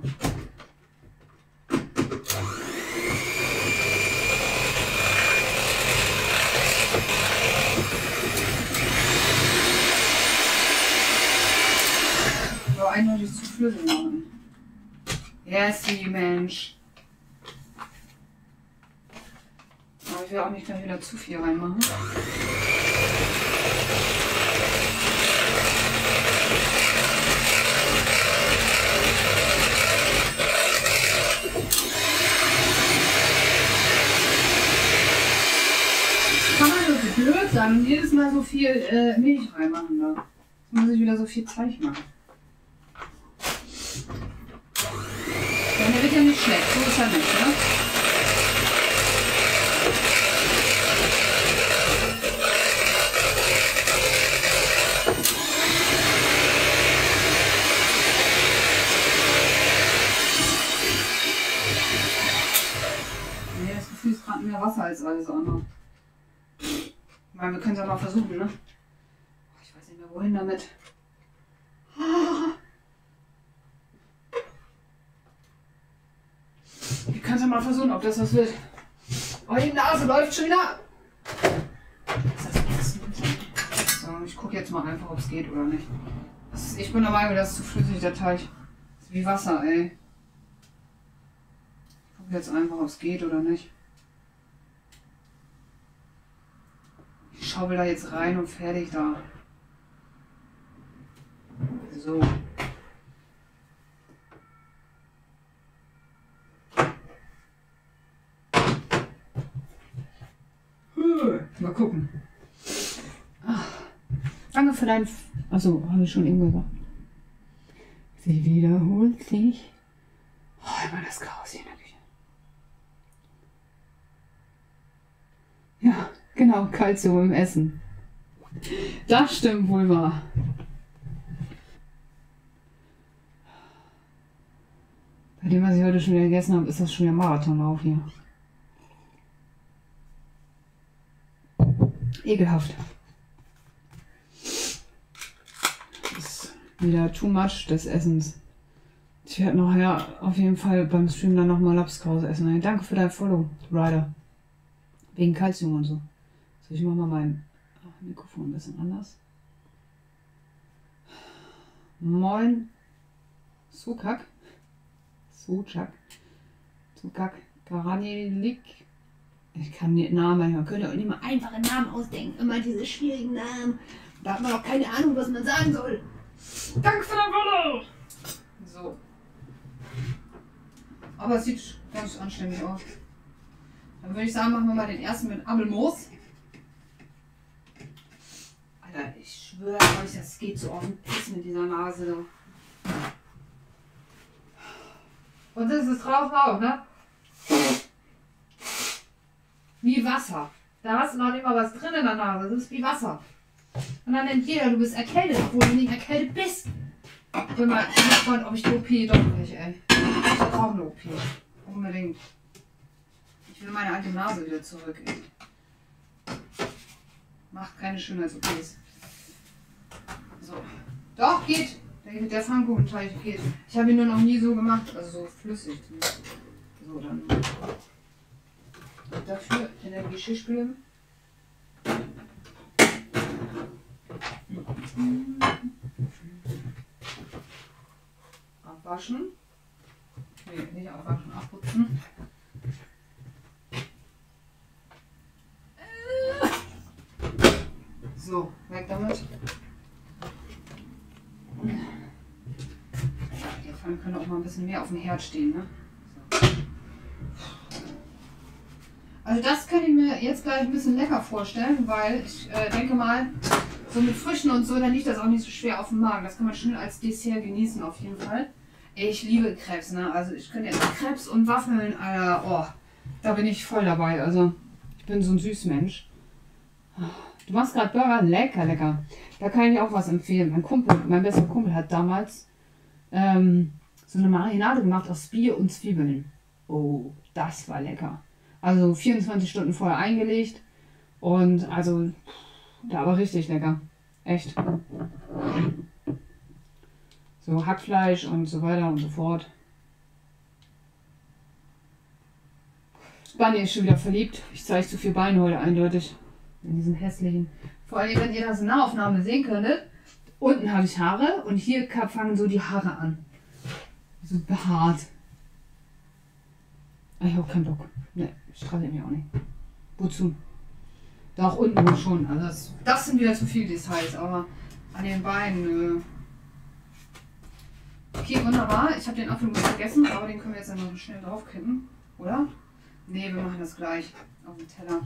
So, eindeutig zu flüssig machen. Sie, Mensch. Aber ich will auch nicht gleich wieder zu viel reinmachen. Kann man so blöd sein jedes Mal so viel äh, Milch reinmachen da. Jetzt muss ich wieder so viel Zeug machen. Ja, der wird ja nicht schlecht, so ist er nicht, ne? Nee, das Gefühl ist gerade mehr Wasser als alles andere. Ich meine, wir können es ja mal versuchen, ne? Ich weiß nicht mehr, wohin damit. Wir können es ja mal versuchen, ob das was wird. Oh, die Nase läuft schon wieder. So, ich gucke jetzt mal einfach, ob es geht oder nicht. Ich bin der Meinung, das ist zu flüssig, der Teig. Ist wie Wasser, ey. Ich gucke jetzt einfach, ob es geht oder nicht. Ich schaubel da jetzt rein und fertig da. So. Mal gucken. Ach, danke für dein. Achso, habe ich schon eben gesagt. Sie wiederholt sich. Oh, immer das Chaos hier der Küche. Ja, genau, Kalzium im Essen. Das stimmt wohl wahr. Bei dem, was ich heute schon wieder gegessen habe, ist das schon der Marathonlauf hier. Ekelhaft. Ist wieder too much des Essens. Ich werde nachher auf jeden Fall beim Stream dann nochmal Lapskaus essen. Danke für dein Follow, Ryder. Wegen Kalzium und so. So, ich mache mal mein ach, Mikrofon ein bisschen anders. Moin. Sukak. Suchak. Sukak. Karanilik. Ich kann den Namen, man könnte auch nicht mal einfache Namen ausdenken. Immer diese schwierigen Namen. Da hat man auch keine Ahnung, was man sagen soll. Danke für dein Follow. So. Aber es sieht ganz anständig aus. Dann würde ich sagen, machen wir mal den ersten mit Apfelmoos. Alter, ich schwöre euch, das geht so auf den Piss mit dieser Nase. Und das ist drauf drauf, ne? Wie Wasser. Da hast du noch nicht mal was drin in der Nase. Das ist wie Wasser. Und dann nennt jeder, du bist erkältet, obwohl du nicht erkältet bist. Ich bin mal gespannt, ob ich die OP doch nicht, ey. Ich brauche eine OP. Unbedingt. Ich will meine alte Nase wieder zurück, ey. Macht keine Schönheits-OPs. So. Doch, geht. Der, Pfannkuchenteig geht. Ich habe ihn nur noch nie so gemacht, also so flüssig. So, dann. Dafür in der Geschirrspüle. Abwaschen. Nee, nicht abwaschen, abputzen. So, weg damit. Die Pfanne können auch mal ein bisschen mehr auf dem Herd stehen, ne? So. Also das kann ich mir jetzt gleich ein bisschen lecker vorstellen, weil ich äh, denke mal, so mit Früchten und so, da liegt das auch nicht so schwer auf dem Magen. Das kann man schnell als Dessert genießen auf jeden Fall. Ich liebe Krebs, ne? Also ich könnte jetzt Krebs und Waffeln, Alter, oh, da bin ich voll dabei. Also ich bin so ein Süßmensch. Du machst gerade Burger, lecker, lecker. Da kann ich auch was empfehlen. Mein Kumpel, mein bester Kumpel hat damals ähm, so eine Marinade gemacht aus Bier und Zwiebeln. Oh, das war lecker. Also 24 Stunden vorher eingelegt und also da war richtig lecker. Echt. So Hackfleisch und so weiter und so fort. Bunny ist schon wieder verliebt. Ich zeige zu viel Bein heute eindeutig. In diesen hässlichen. Vor allem, wenn ihr das in Nahaufnahme sehen könntet. Unten habe ich Haare und hier fangen so die Haare an. So behaart. Ich habe keinen Bock. Ne, strahle mich auch nicht. Wozu? Doch, unten schon. Also das, das sind wieder zu viele Details, aber an den Beinen. Äh okay, wunderbar. Ich habe den Apfelmus vergessen, aber den können wir jetzt dann noch schnell draufkippen. Oder? Ne, wir machen das gleich auf dem Teller.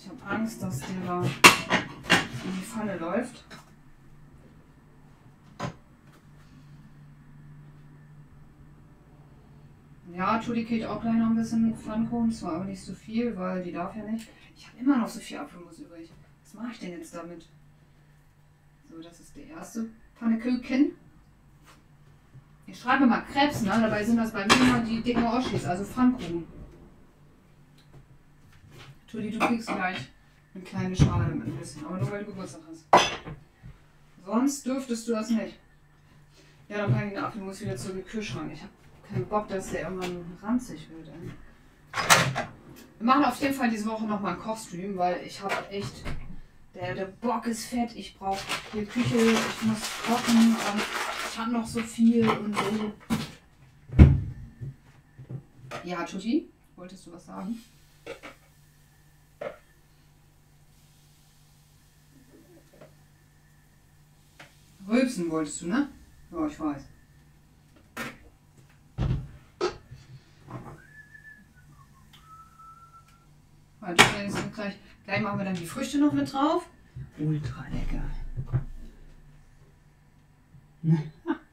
Ich habe Angst, dass der da in die Falle läuft. Ja, Judy kriegt auch gleich noch ein bisschen Pfannkuchen, zwar aber nicht so viel, weil die darf ja nicht. Ich habe immer noch so viel Apfelmus übrig. Was mache ich denn jetzt damit? So, das ist der erste Pfannekuchen. Ich schreibe mal Krebs, ne? Dabei sind das bei mir immer die dicken Oschis, also Pfannkuchen. Judy, du kriegst gleich eine kleine Schale mit ein bisschen, aber nur weil du Geburtstag hast. Sonst dürftest du das nicht. Ja, dann kann ich den Apfelmus wieder in den Kühlschrank. Ich habe keinen Bock, dass der irgendwann ranzig wird. Ey. Wir machen auf jeden Fall diese Woche nochmal einen Kochstream, weil ich habe echt. Der, der Bock ist fett, ich brauche hier Küche, ich muss kochen und ich habe noch so viel und so. Ja, Tutti, wolltest du was sagen? Rülpsen wolltest du, ne? Ja, ich weiß. Warte, gleich, gleich machen wir dann die Früchte noch mit drauf. Ultra lecker.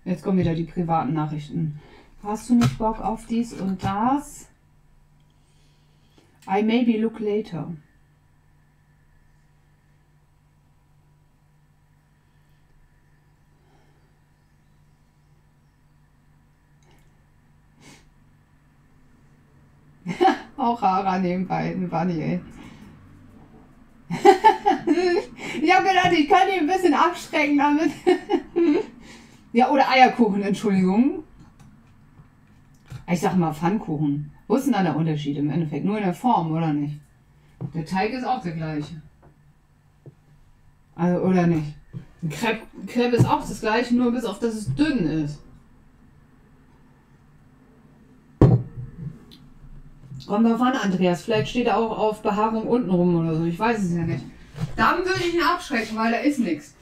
Jetzt kommen wieder die privaten Nachrichten. Hast du nicht Bock auf dies und das? I maybe look later. Auch Haare nebenbei, ein Bunny, ey. [laughs] ich habe gedacht, ich kann ihn ein bisschen abschrecken damit. [laughs] ja, oder Eierkuchen, Entschuldigung. Ich sag mal Pfannkuchen. Wo ist denn da der Unterschied im Endeffekt? Nur in der Form, oder nicht? Der Teig ist auch der gleiche. Also, oder nicht? Ein Crepe, Crepe ist auch das gleiche, nur bis auf dass es dünn ist. Kommt drauf an, Andreas. Vielleicht steht er auch auf Behaarung unten rum oder so. Ich weiß es ja nicht. Dann würde ich ihn abschrecken, weil da ist nichts.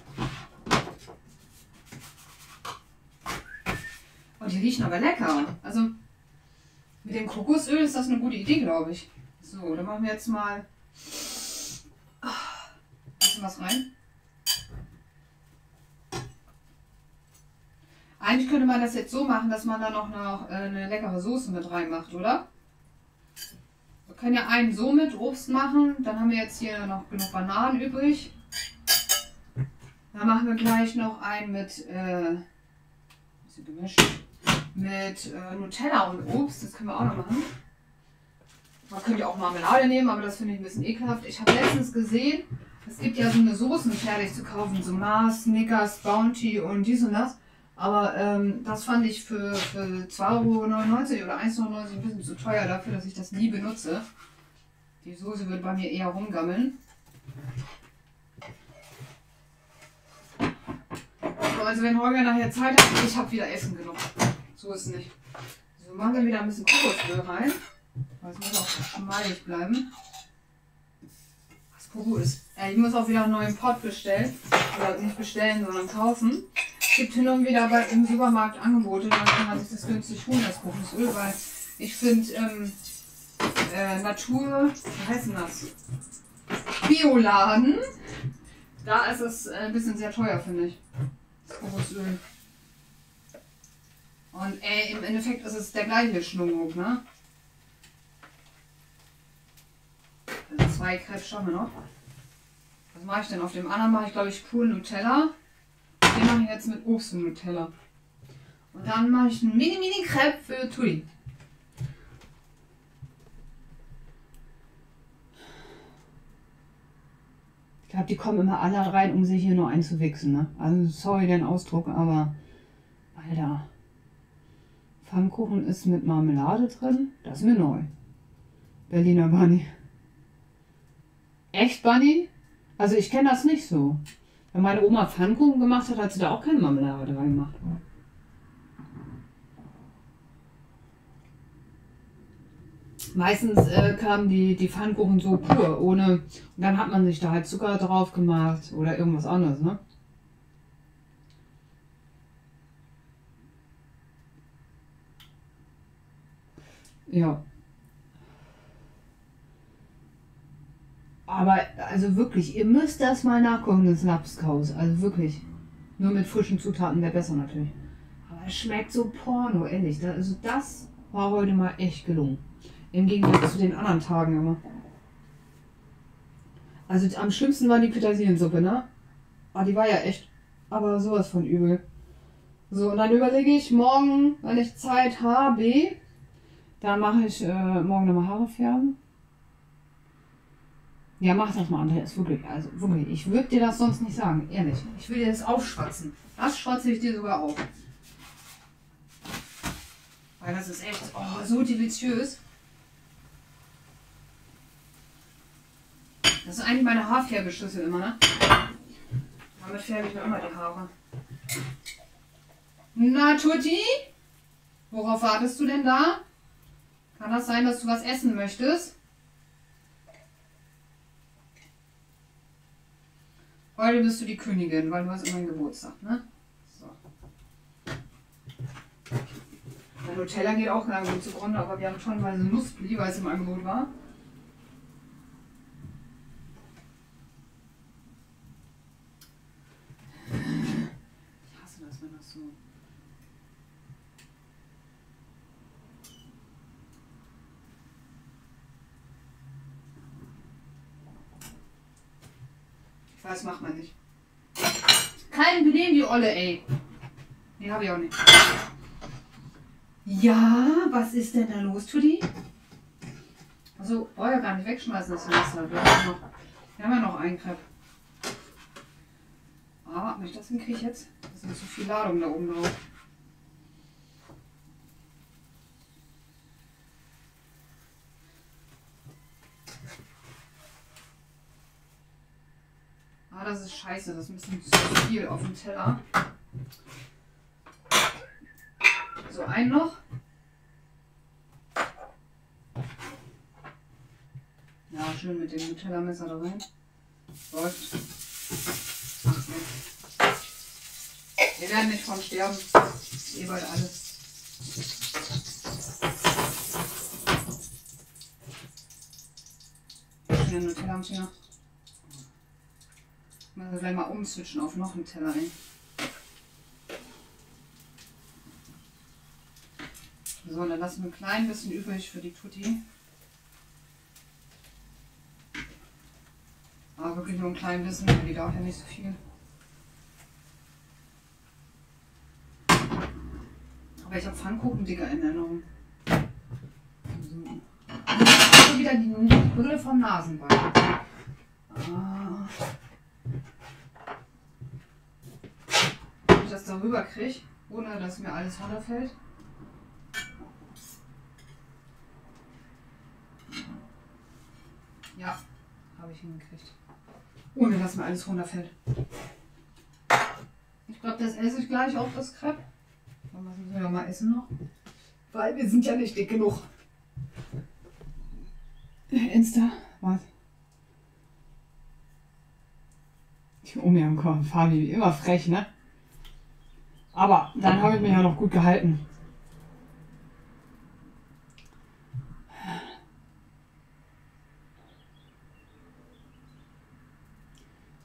Und die riechen aber lecker. Also mit dem Kokosöl ist das eine gute Idee, glaube ich. So, dann machen wir jetzt mal ein bisschen was rein. Eigentlich könnte man das jetzt so machen, dass man da noch eine leckere Soße mit reinmacht, oder? Wir können ja einen so mit Obst machen. Dann haben wir jetzt hier noch genug Bananen übrig. Dann machen wir gleich noch einen mit, äh, gemischt, mit äh, Nutella und Obst. Das können wir auch noch machen. Man könnte ja auch Marmelade nehmen, aber das finde ich ein bisschen ekelhaft. Ich habe letztens gesehen, es gibt ja so eine Soßen fertig zu kaufen. So Mars, Snickers, Bounty und dies und das. Aber ähm, das fand ich für, für 2,99 Euro oder 1,99 Euro ein bisschen zu teuer dafür, dass ich das nie benutze. Die Soße wird bei mir eher rumgammeln. Also wenn Holger nachher Zeit hat, ich habe wieder Essen genug. So ist es nicht. So machen wir wieder ein bisschen Kokosöl rein. Weil es muss auch schmeidig bleiben. Was Hugo ist. Ja, ich muss auch wieder einen neuen Pot bestellen. Oder nicht bestellen, sondern kaufen. Gibt hin und wieder bei, im Supermarkt Angebote, dann kann man sich das günstig holen, das Kokosöl, weil ich finde, ähm, äh, Natur, wie heißt denn das? Bioladen, da ist es äh, ein bisschen sehr teuer, finde ich. Das Kokosöl. Und ey, im Endeffekt ist es der gleiche Schnummruck, ne? Also zwei Krebs schauen wir noch. Was mache ich denn? Auf dem anderen mache ich, glaube ich, pur Nutella. Den mache ich jetzt mit Obst und Nutella. Und dann mache ich einen Mini-Mini-Crepe für Tui. Ich glaube, die kommen immer alle rein, um sich hier nur einzuwichsen. Ne? Also sorry den Ausdruck, aber Alter. Pfannkuchen ist mit Marmelade drin. Das ist mir neu. Berliner Bunny. Echt, Bunny? Also ich kenne das nicht so. Wenn meine Oma Pfannkuchen gemacht hat, hat sie da auch keine Marmelade reingemacht. Meistens äh, kamen die, die Pfannkuchen so pur, ohne. Und dann hat man sich da halt Zucker drauf gemacht oder irgendwas anderes, ne? Ja. Aber also wirklich, ihr müsst das mal nachgucken, das Lapskaus. Also wirklich. Nur mit frischen Zutaten wäre besser natürlich. Aber es schmeckt so porno, ehrlich. Also das war heute mal echt gelungen. Im Gegensatz zu den anderen Tagen immer. Also am schlimmsten war die Petersiliensuppe, ne? Ah, die war ja echt. Aber sowas von übel. So, und dann überlege ich morgen, wenn ich Zeit habe, dann mache ich äh, morgen nochmal Haare färben. Ja, mach das mal, Andreas, wirklich. Also wirklich, ich würde dir das sonst nicht sagen, ehrlich. Ich will dir das aufschwatzen. Das schwatze ich dir sogar auf. Weil das ist echt oh, so deliziös. Das ist eigentlich meine Haarfärbeschüssel immer, ne? Damit färbe ich mir immer die Haare. Na, Tutti? Worauf wartest du denn da? Kann das sein, dass du was essen möchtest? Heute bist du die Königin, weil du hast immer Geburtstag, ne? So. Der Nutella geht auch lang gut zugrunde, aber wir haben schon mal so Nussbli, weil es im Angebot war. Ich hasse das, wenn das so. Weiß, macht man nicht. Kein Benehmen, die Olle, ey. Nee, hab ich auch nicht. Ja, was ist denn da los, Tudi? Also, brauch ja gar nicht wegschmeißen, das Messer. Wir haben, noch, wir haben ja noch einen Crepe. Aber, wenn ich das hinkriege jetzt, das sind zu viel Ladung da oben drauf. Ah, das ist scheiße, das ist ein bisschen zu viel auf dem Teller. So, ein noch. Ja, schön mit dem Nutella-Messer da rein. Läuft. Ach, nee. Wir werden nicht von sterben. Eh bald alles. Schöne Nutella Finger. Mal gleich mal umswitchen auf noch einen Teller, ey. So, dann lassen wir ein klein bisschen übrig für die Tutti. Aber wirklich nur ein klein bisschen, weil die darf ja nicht so viel. Aber ich habe Pfannkuchendicker in Erinnerung. So. Wieder die Brille vom Nasenbein. Ah. Das darüber kriege, ohne dass mir alles runterfällt. Ja, habe ich hingekriegt. Ohne dass mir alles runterfällt. Ich glaube, das esse ich gleich auf das Crepe. Dann müssen wir mal essen noch. Weil wir sind ja nicht dick genug. Insta, was? Die Omi am Kommen, Fabi, immer frech, ne? Aber dann habe ich mich ja noch gut gehalten.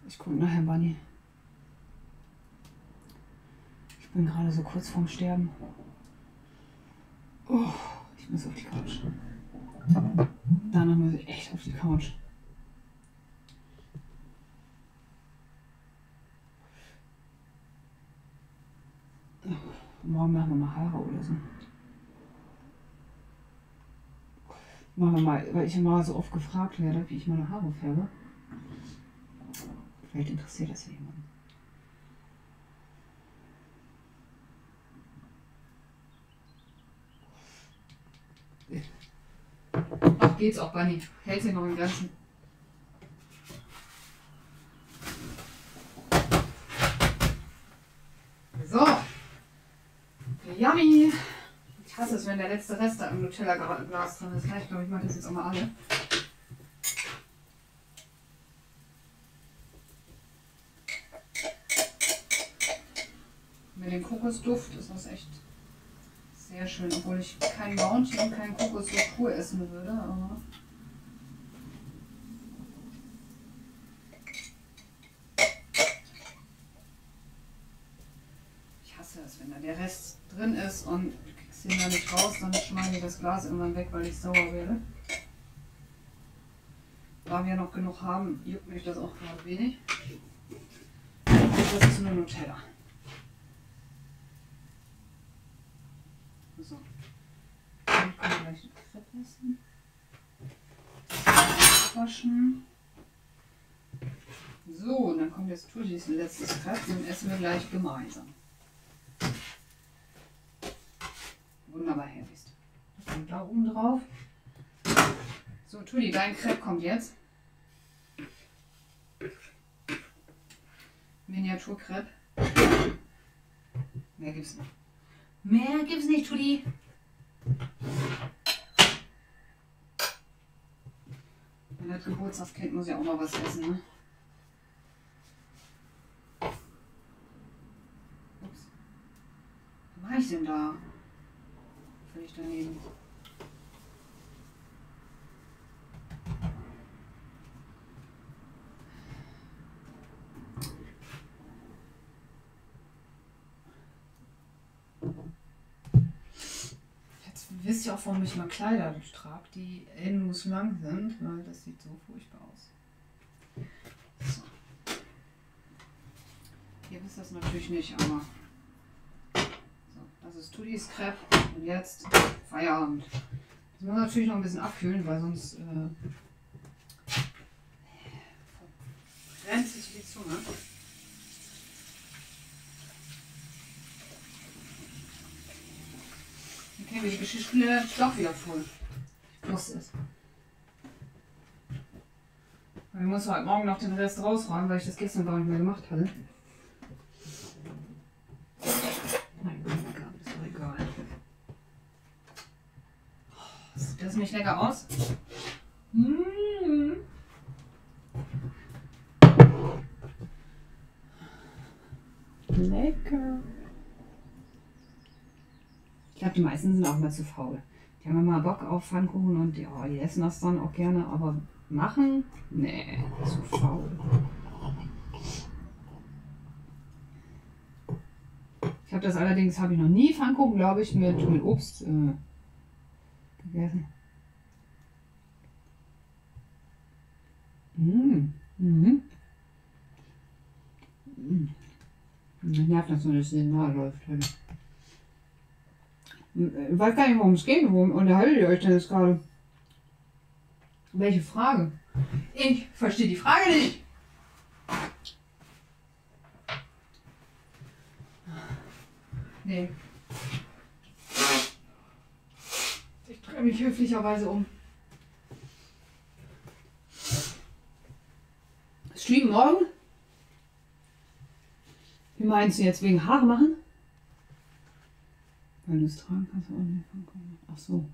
Ich gucke nachher, Bunny. Ich bin gerade so kurz vorm Sterben. Oh, ich muss auf die Couch. Danach muss ich echt auf die Couch. Morgen machen wir mal Haare oder so. Machen wir mal, weil ich immer so oft gefragt werde, wie ich meine Haare färbe. Vielleicht interessiert das ja jemanden. Ach, geht's auch, Bunny. Hält sich noch im Ganzen. So. Yummy. Ich hasse es, wenn der letzte Rest da im Nutella-Glas drin ist. Ich glaube, ich mache das jetzt auch mal alle. Mit dem Kokosduft ist das echt sehr schön, obwohl ich kein Bounty und kein Kokosduft pur essen würde. Aber ich hasse es, wenn da der Rest drin ist und kriegst ihn da nicht raus, dann schmeiße ich das Glas irgendwann weg, weil ich sauer werde. Da wir noch genug haben, juckt mich das auch gerade wenig. Das ist nur Nutella. So. Dann können wir gleich essen. Waschen. So, und dann kommt jetzt Tuschis letztes Crepe, den essen wir gleich gemeinsam. Wunderbar. Das kommt da oben drauf. So, Tudi, dein Crepe kommt jetzt. Miniaturcrepe. Mehr gibt's nicht. Mehr gibt's nicht, Tudi. Wenn das Geburtstagskind muss ja auch mal was essen, ne? Ups. Was war ich denn da? Daneben. Jetzt wisst ihr auch, warum ich mal Kleider trage, die endlos lang sind, weil das sieht so furchtbar aus. Ihr wisst das natürlich nicht, aber ist Tudis Crepe und jetzt Feierabend. Das muss man natürlich noch ein bisschen abkühlen, weil sonst äh, brennt sich die Zunge. Okay, wir die Geschirrspüle doch wieder voll. Ich wusste es. Ich muss heute Morgen noch den Rest rausräumen, weil ich das gestern gar nicht mehr gemacht hatte. Mein Gott, ist doch egal. Sieht das nicht lecker aus? Mmh. Lecker. Ich glaube, die meisten sind auch mal zu faul. Die haben immer Bock auf Pfannkuchen und die, oh, die essen das dann auch gerne, aber machen? Nee, zu faul. Ich habe das allerdings, habe ich noch nie Pfannkuchen, glaube ich, mit, mit Obst äh, gegessen. Mm. Mhm. Mm. Mich nervt das so, dass es nahe läuft. Heute. Ich weiß gar nicht, worum es geht. Worum unterhaltet ihr euch denn jetzt gerade? Welche Frage? Ich verstehe die Frage nicht. Nee. Ich drehe mich höflicherweise um. Stream morgen? Wie meinst du jetzt wegen Haare machen? Weil du es tragen kannst, auch nicht vollkommen. Ach so.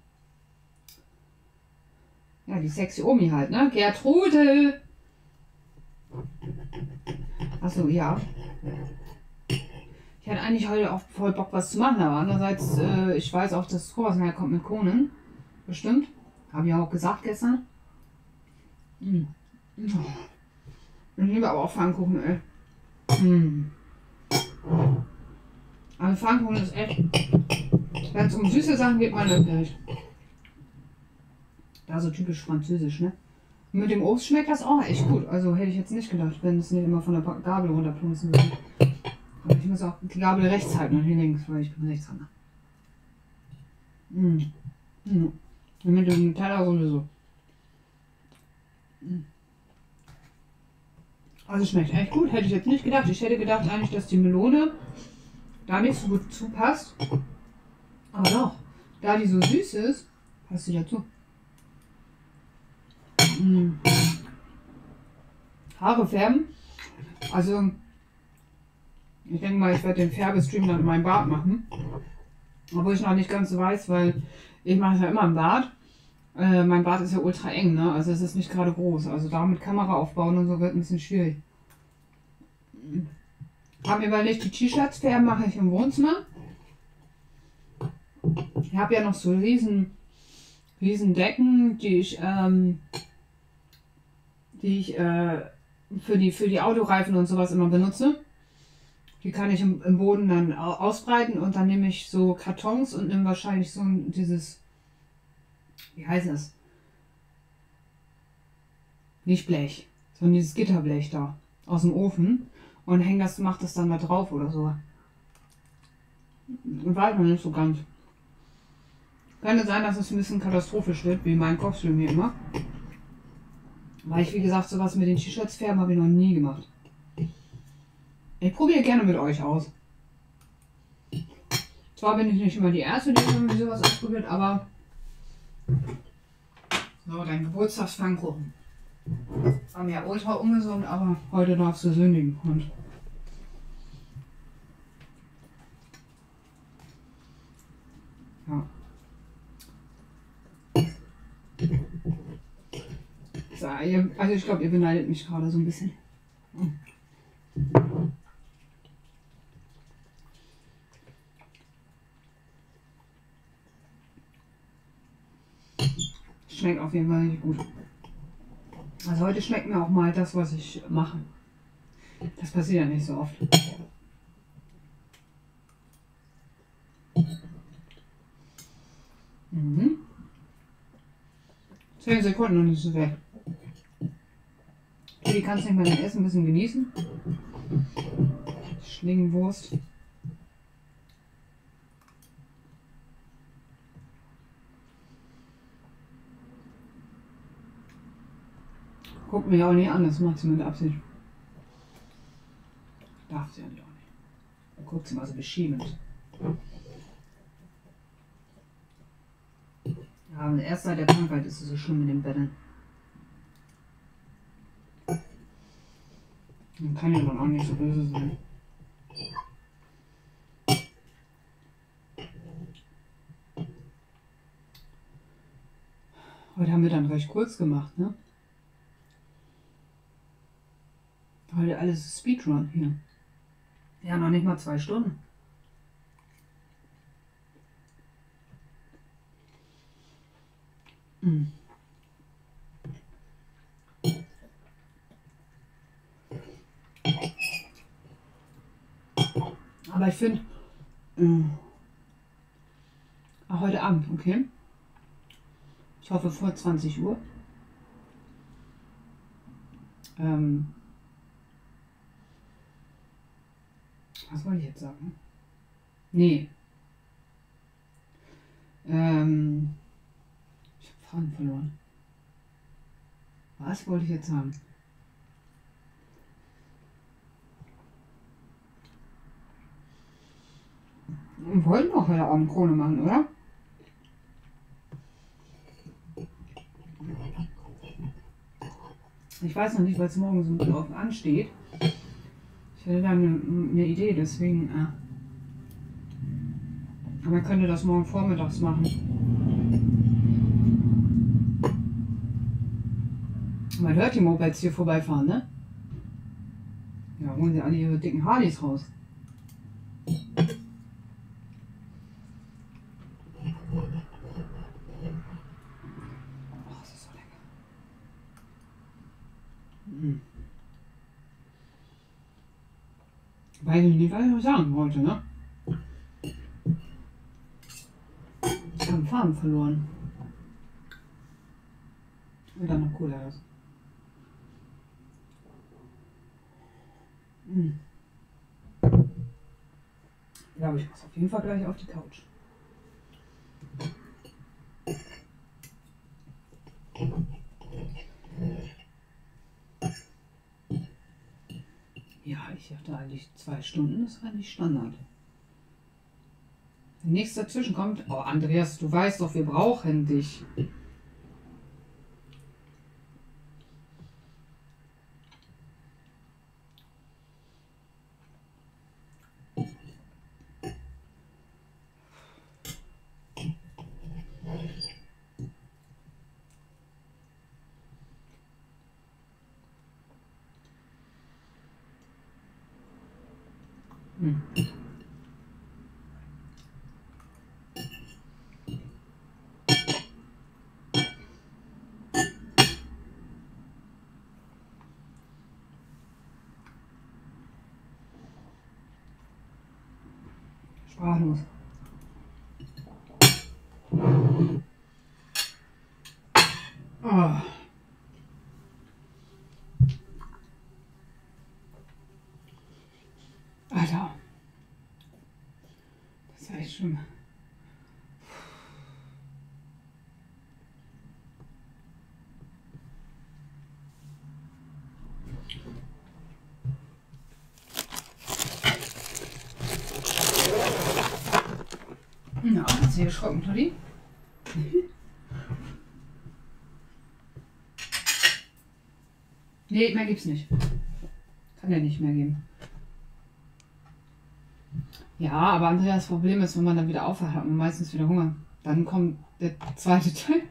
Ja, die sexy Omi halt, ne? Gertrude! Achso, ja. Ich hatte eigentlich heute auch voll Bock, was zu machen, aber andererseits, äh, ich weiß auch, dass sowas herkommt mit Kronen. Bestimmt. Habe ich ja auch gesagt gestern. Hm. Ich liebe aber auch Pfannkuchen, ey. Hm. Also Pfannkuchen ist echt. Wenn es um süße Sachen geht, man löffelt. Da so typisch französisch, ne? Mit dem Obst schmeckt das auch echt gut. Also hätte ich jetzt nicht gedacht, wenn es nicht immer von der Gabel runterplumpsen würde. Aber ich muss auch die Gabel rechts halten und hier links, weil ich bin Rechtshänder. Mm. Mm. Mit dem Teller sowieso. Also schmeckt echt gut. Hätte ich jetzt nicht gedacht. Ich hätte gedacht eigentlich, dass die Melone da nicht so gut zupasst. Aber doch. Da die so süß ist, passt sie dazu. Mm. Haare färben. Also, ich denke mal, ich werde den Färbestream dann in meinem Bart machen. Obwohl ich noch nicht ganz so weiß, weil ich mache es ja immer im Bart. Äh, mein Bart ist ja ultra eng, ne? Also es ist nicht gerade groß. Also da mit Kamera aufbauen und so wird ein bisschen schwierig. Hab mir überlegt, die T-Shirts färben mache ich im Wohnzimmer. Ich habe ja noch so riesen, riesen Decken, die ich, ähm, die ich äh, für, die, für die Autoreifen und sowas immer benutze. Die kann ich im, im Boden dann ausbreiten und dann nehme ich so Kartons und nehme wahrscheinlich so ein, dieses, wie heißt das? Nicht Blech, sondern dieses Gitterblech da aus dem Ofen und hänge das, mach das dann da drauf oder so. Und weiß man nicht so ganz. Könnte sein, dass es ein bisschen katastrophisch wird, wie mein Kostüm hier immer. Weil ich, wie gesagt, sowas mit den T-Shirts färben habe ich noch nie gemacht. Ich probiere gerne mit euch aus. Zwar bin ich nicht immer die Erste, die irgendwie sowas ausprobiert, aber so, dein Geburtstagspfannkuchen. War mir ultra ungesund, aber heute darfst du sündigen. Und ja. So, also ich glaube, ihr beneidet mich gerade so ein bisschen. Schmeckt auf jeden Fall nicht gut. Also heute schmeckt mir auch mal das, was ich mache. Das passiert ja nicht so oft. Mhm. Zehn Sekunden und ist es weg. Okay, kannst nicht mal dein Essen ein bisschen genießen. Schlingenwurst. Guckt mich auch nicht an, das macht sie mit Absicht. Darf sie ja nicht auch nicht. Da guckt sie mal so beschämend. Ja, und erst seit der Krankheit ist es so schlimm mit dem Betteln. Man kann ja dann auch nicht so böse sein. Heute haben wir dann recht kurz gemacht, ne? Heute alles Speedrun hier. Ja, noch nicht mal zwei Stunden. Hm. Aber ich finde, äh, heute Abend, okay? Ich hoffe vor 20 Uhr. Ähm, was wollte ich jetzt sagen? Nee. Ähm, ich habe Faden verloren. Was wollte ich jetzt sagen? Wir wollten doch heute Abend Krone machen, oder? Ich weiß noch nicht, was morgen so drauf ansteht. Ich hätte da eine, eine Idee, deswegen. Äh, aber man könnte das morgen vormittags machen. Man hört die Mopeds hier vorbeifahren, ne? Ja, holen sie alle ihre dicken Harleys raus. Oh, das ist so lecker. Mm. Weiß ich nicht, was ich sagen wollte, ne? Ich habe Farben verloren. Und dann noch Cola ist. Hm. Ich glaube, ich muss auf jeden Fall gleich auf die Couch. Ja, ich dachte eigentlich zwei Stunden ist eigentlich Standard. Wenn nichts dazwischen kommt, oh Andreas, du weißt doch, wir brauchen dich. Hm. Sprachlos. Oh. Alter. Das ja echt schlimm. Na, hast du hier geschrocken, Toddy? nee, mehr gibt's nicht. Kann ja nicht mehr geben. Ja, aber Andreas Problem ist, wenn man dann wieder aufwacht, hat man meistens wieder Hunger. Dann kommt der zweite Teil.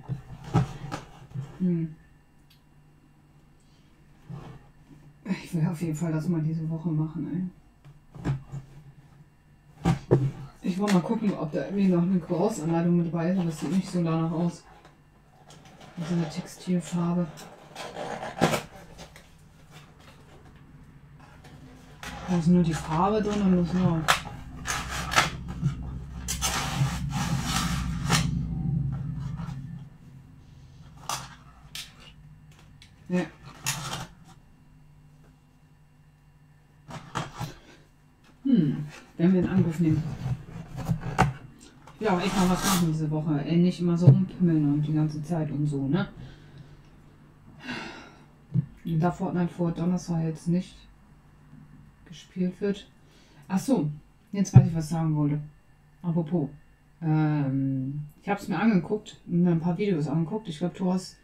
Hm. Ich will auf jeden Fall das mal diese Woche machen, ey. Ich wollte mal gucken, ob da irgendwie noch eine Gebrauchsanleitung mit dabei ist, aber das sieht nicht so danach aus. Mit so einer Textilfarbe. Da ist nur die Farbe drin und das nur. Ja. Hm, wenn wir einen Angriff nehmen. Ich auch echt mal was machen diese Woche. Ey, nicht immer so rumpimmeln und die ganze Zeit und so, ne? Da Fortnite vor Donnerstag jetzt nicht gespielt wird. Ach so, jetzt weiß ich, was ich sagen wollte. Apropos. Ähm, ich habe es mir angeguckt, mir ein paar Videos angeguckt. Ich glaube, du hast.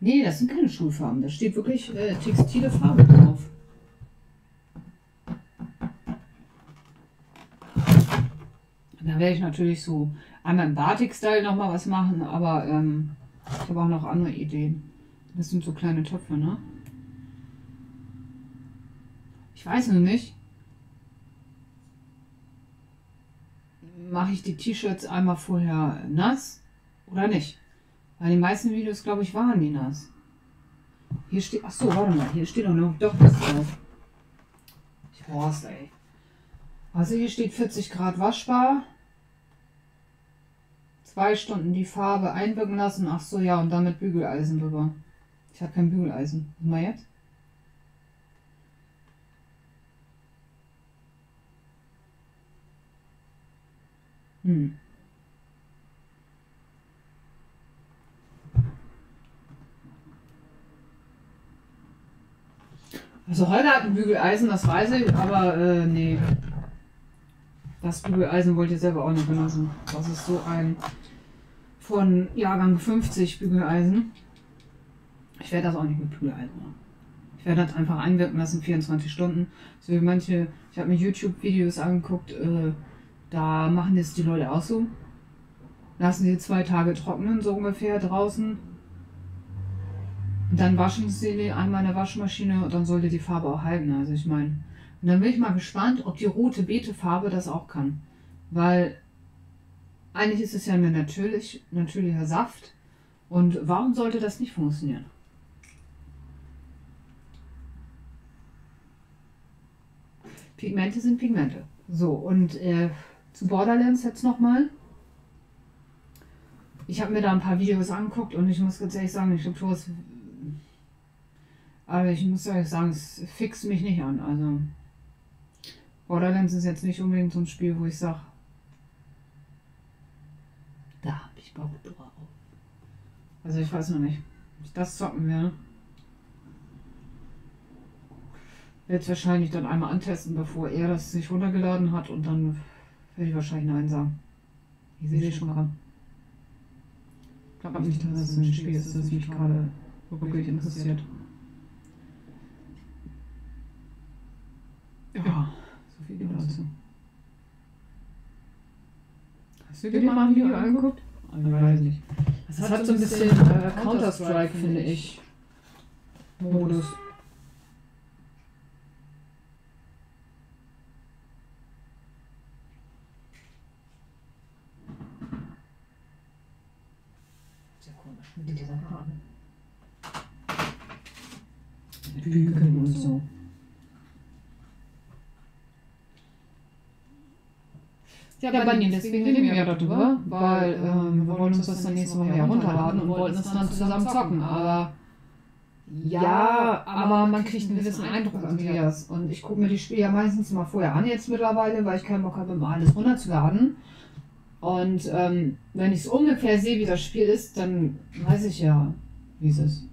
Nee, das sind keine Schulfarben. Da steht wirklich äh, textile Farbe drauf. Da werde ich natürlich so einmal im Batik-Style nochmal was machen, aber ähm, ich habe auch noch andere Ideen. Das sind so kleine Töpfe, ne? Ich weiß noch nicht. Mache ich die T-Shirts einmal vorher nass oder nicht? Weil die meisten Videos, glaube ich, waren die nass. Hier steht. Ach warte mal. Hier steht doch noch doch was drauf. Ich horst, ey. Also hier steht 40 Grad waschbar. Zwei Stunden die Farbe einwirken lassen. Ach so, ja, und dann mit Bügeleisen drüber. Ich habe kein Bügeleisen. Was mal jetzt? Hm. Also Holger hat ein Bügeleisen, das weiß ich, aber äh, nee. Das Bügeleisen wollt ihr selber auch nicht benutzen. Das ist so ein von Jahrgang 50 Bügeleisen. Ich werde das auch nicht mit Bügeleisen machen. Ich werde das einfach einwirken lassen, 24 Stunden. So wie manche, ich habe mir YouTube-Videos angeguckt, äh, da machen das die Leute auch so. Lassen sie zwei Tage trocknen, so ungefähr draußen. Und dann waschen sie die einmal in der Waschmaschine und dann sollte die Farbe auch halten. Also ich meine, Und dann bin ich mal gespannt, ob die rote Beete-Farbe das auch kann. Weil eigentlich ist es ja ein natürlich, natürlicher Saft. Und warum sollte das nicht funktionieren? Pigmente sind Pigmente. So, und äh, zu Borderlands jetzt nochmal. Ich habe mir da ein paar Videos angeguckt und ich muss ganz ehrlich sagen, ich glaube, es. Aber ich muss ehrlich sagen, es fixt mich nicht an. Also, Borderlands ist jetzt nicht unbedingt so ein Spiel, wo ich sage, da habe ich Bock drauf. Also, ich weiß noch nicht, ob ich das zocken werde. Werde es wahrscheinlich dann einmal antesten, bevor er das sich runtergeladen hat und dann werde ich wahrscheinlich Nein sagen. Ich sehe schon dran. Ich glaube nicht, dass es ein Spiel ist, das mich gerade wirklich interessiert. Ja, so viel dazu. Hast du dir mal ein Video angeguckt? Ich weiß nicht. Das hat so ein bisschen äh, Counter-Strike, finde ich. Modus. mit diesen Haaren. Bügeln und so. Ja, ja Bunny, deswegen reden wir ja darüber, weil ähm, wir wollen uns das dann nächste Woche herunterladen und wollten es dann zusammen zocken, aber ja, aber man kriegt einen gewissen Eindruck, Andreas. Und ich gucke mir die Spiele ja meistens mal vorher an jetzt mittlerweile, weil ich keinen Bock habe, immer alles runterzuladen. Und ähm, wenn ich es ungefähr sehe, wie das Spiel ist, dann weiß ich ja, wie es ist.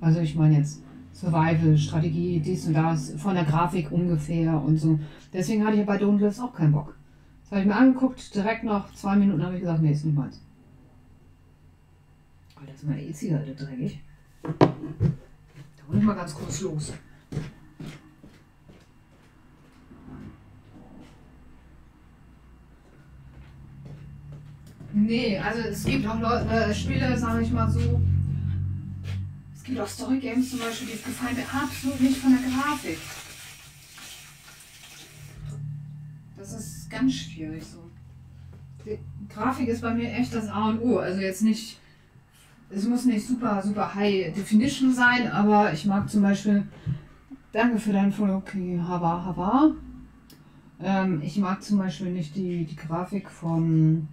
Also ich meine jetzt Survival, Strategie, dies und das, von der Grafik ungefähr und so. Deswegen hatte ich bei Don't Lives auch keinen Bock. Das habe ich mir angeguckt, direkt nach zwei Minuten habe ich gesagt, nee, ist nicht meins. Alter, ist meine E-Zigarette dreckig. Da hol ich mal ganz kurz los. Nee, also es gibt auch Leute, äh, Spiele, sage ich mal so. Es gibt auch Story Games zum Beispiel, die gefallen mir absolut nicht von der Grafik. Das ist ganz schwierig so. Die Grafik ist bei mir echt das A und O. Also jetzt nicht, es muss nicht super, super High Definition sein, aber ich mag zum Beispiel, danke für deinen Follow, okay, Hava Hava. Ähm, ich mag zum Beispiel nicht die, die Grafik von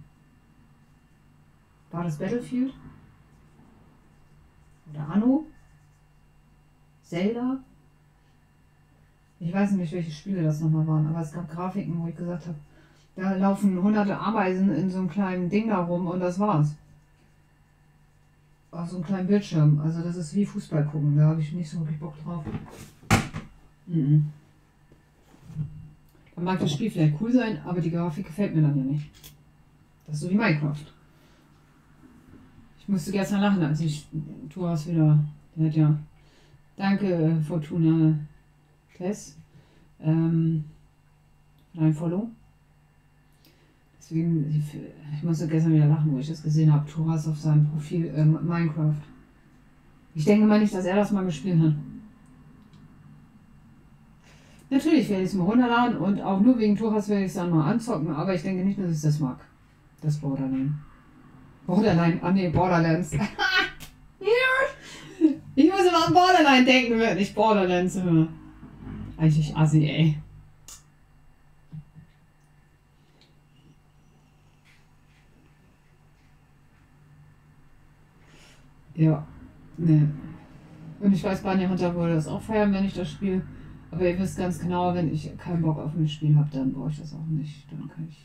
war das Battlefield? Oder Anno? Zelda? Ich weiß nicht, welche Spiele das nochmal waren, aber es gab Grafiken, wo ich gesagt habe, da laufen hunderte Ameisen in so einem kleinen Ding da rum und das war's. Auf so einem kleinen Bildschirm. Also das ist wie Fußball gucken, da habe ich nicht so wirklich Bock drauf. Mhm. Dann mag das Spiel vielleicht cool sein, aber die Grafik gefällt mir dann ja nicht. Das ist so wie Minecraft. Ich musste gestern lachen, als ich Thomas wieder. Der hat ja. Danke, Fortuna Tess. Ähm, dein Follow. Deswegen, ich, ich musste gestern wieder lachen, wo ich das gesehen habe. Thomas auf seinem Profil äh, Minecraft. Ich denke mal nicht, dass er das mal gespielt hat. Natürlich werde ich es mal runterladen und auch nur wegen Thomas werde ich es dann mal anzocken, aber ich denke nicht, dass ich das mag. Das Borderline. Borderline, ah nee, Borderlands. [laughs] ich muss immer an Borderline denken, wird nicht Borderlands. Eigentlich assi, ey. Ja, ne. Und ich weiß, Bunny Hunter würde das auch feiern, wenn ich das spiele. Aber ihr wisst ganz genau, wenn ich keinen Bock auf ein Spiel habe, dann brauche ich das auch nicht. Dann kann ich.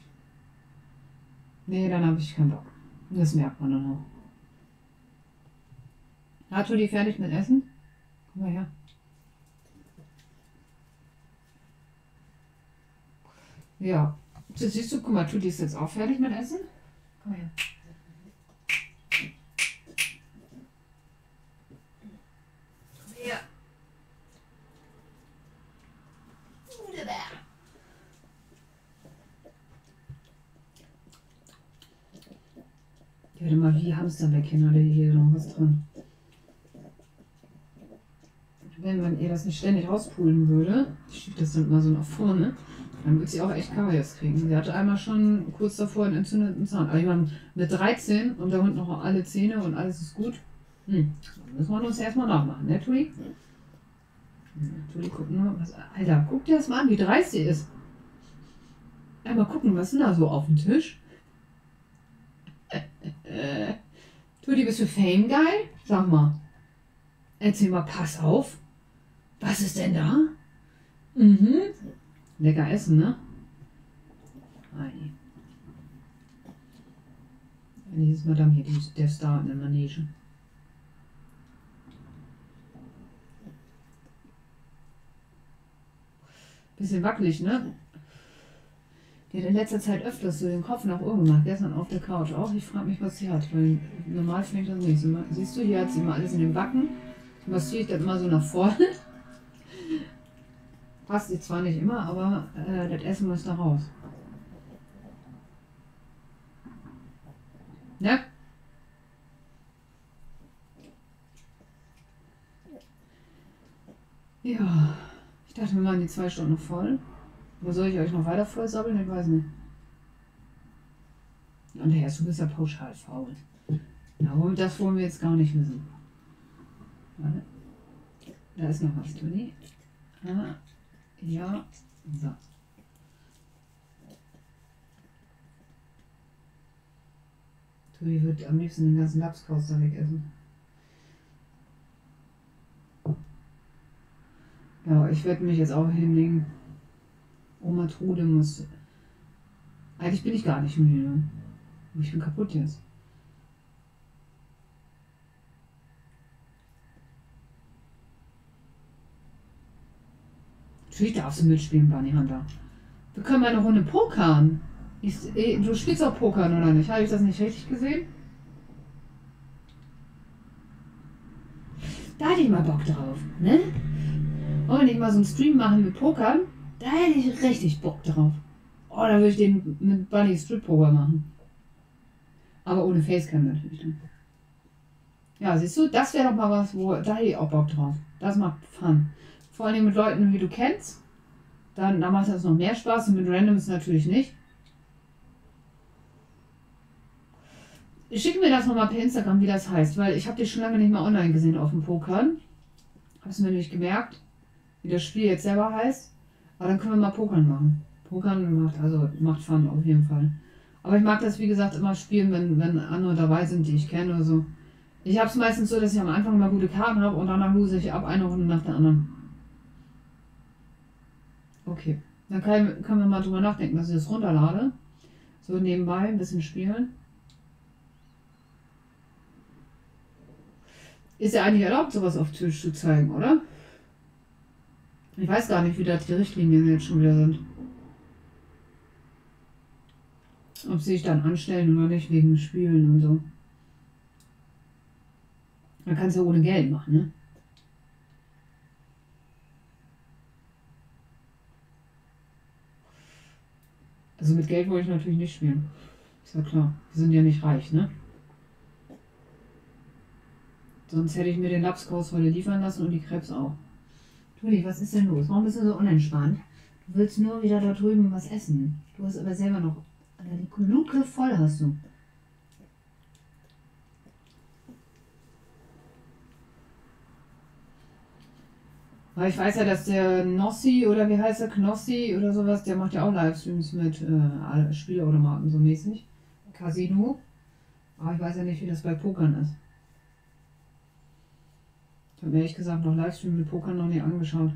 Nee, dann habe ich keinen Bock. Das merkt man dann auch. Hast du die fertig mit Essen? Komm mal her. Ja. Siehst du, guck mal, Tutti ist jetzt auch fertig mit Essen. Komm her. Ich werde mal wie Hamster wegkennen, oder hier noch was drin. Wenn ihr das nicht ständig rauspulen würde, ich schiebe das dann immer so nach vorne, dann würde sie auch echt Karies kriegen. Sie hatte einmal schon kurz davor einen entzündeten Zahn. Aber ich meine, mit 13 und der Hund noch alle Zähne und alles ist gut. Hm. Müssen wir uns erstmal nachmachen, ne, Tuli? Tuli, guck nur. Was, Alter, guck dir das mal an, wie dreist sie ist. Einmal gucken, was ist denn da so auf dem Tisch? Äh, Tuli, bist du Fame geil? Sag mal. Erzähl mal, pass auf. Was ist denn da? Mhm. Lecker essen, ne? Ei. Dieses Madame hier, der Star in der Manege. Bisschen wackelig, ne? Die hat in letzter Zeit öfters so den Kopf nach oben gemacht. Gestern auf der Couch auch. Ich frage mich, was sie hat, weil normal finde ich das nicht. Siehst du, hier hat sie immer alles in den Backen. Massiere ich das immer so nach vorne. [laughs] Passt ihr zwar nicht immer, aber äh, das Essen muss da raus. Ne? Ja, ich dachte, wir machen die zwei Stunden voll. Wo soll ich euch noch weiter voll sabbeln? Ich weiß nicht. Und Herr, du bist ja pauschal faul. Na, das wollen wir jetzt gar nicht wissen. Warte. Da ist noch was, Toni. Ah, ja, so. Toni wird am liebsten den ganzen Lapskaus da wegessen. Ja, ich werde mich jetzt auch hinlegen. Oma Trude muss. Eigentlich bin ich gar nicht müde. Ich bin kaputt jetzt. Natürlich darfst du mitspielen, Bunny Hunter. Wir können mal eine Runde pokern. Ich, eh, du spielst auch pokern, oder nicht? Habe ich das nicht richtig gesehen? Da hätte ich mal Bock drauf, ne? Und wenn ich mal so einen Stream machen mit Pokern, da hätte ich richtig Bock drauf. Oh, da würde ich den mit Bunny Strip Poker machen. Aber ohne Facecam natürlich dann. Ja, siehst du, das wäre doch mal was, wo da hätte ich auch Bock drauf. Das macht Fun. Vor allem mit Leuten, wie du kennst. Dann, dann macht das noch mehr Spaß und mit Randoms natürlich nicht. Schick mir das nochmal per Instagram, wie das heißt, weil ich habe dich schon lange nicht mehr online gesehen auf dem Pokern. Du mir nämlich gemerkt, wie das Spiel jetzt selber heißt. Aber dann können wir mal Pokern machen. Pokern macht also macht Fun auf jeden Fall. Aber ich mag das wie gesagt immer spielen, wenn, wenn andere dabei sind, die ich kenne oder so. Ich habe es meistens so, dass ich am Anfang mal gute Karten habe und danach lose ich ab eine Runde nach der anderen. Okay. Dann kann, können wir mal drüber nachdenken, dass ich das runterlade. So nebenbei ein bisschen spielen. Ist ja eigentlich erlaubt, sowas auf Tisch zu zeigen, oder? Ich weiß gar nicht, wie da die Richtlinien jetzt schon wieder sind. Ob sie sich dann anstellen oder nicht, wegen Spielen und so. Man kann es ja ohne Geld machen, ne? Also mit Geld wollte ich natürlich nicht spielen. Ist ja klar. Wir sind ja nicht reich, ne? Sonst hätte ich mir den Lapskaus heute liefern lassen und die Krebs auch. Tuli, was ist denn los? Warum bist du so unentspannt? Du willst nur wieder da drüben was essen. Du hast aber selber noch. Alter, die Luke voll hast du. Weil ich weiß ja, dass der Nossi oder wie heißt er, Knossi oder sowas, der macht ja auch Livestreams mit äh, Spielautomaten so mäßig. Casino. Aber ich weiß ja nicht, wie das bei Pokern ist. Ich habe ehrlich gesagt noch Livestream mit Pokern noch nie angeschaut.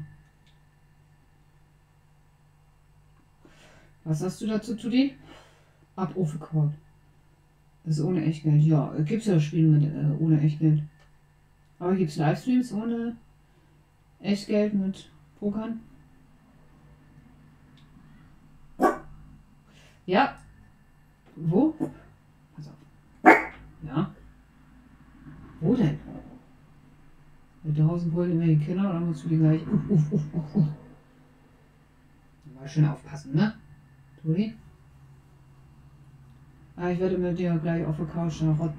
Was sagst du dazu, Tudi? Abrufekord. Das ist ohne Echtgeld. Ja, gibt es ja Spiele mit äh, ohne Echtgeld. Aber gibt es Livestreams ohne Echtgeld mit Pokern. Ja. Wo? Pass auf. Ja. Wo denn? Mit 1000 brüllen immer die Kinder dann musst du die gleich. Uff, uff, uff, uff. Mal schön aufpassen, ne? Toni? Ah, ich werde mit dir gleich auf der Couch nach Rott.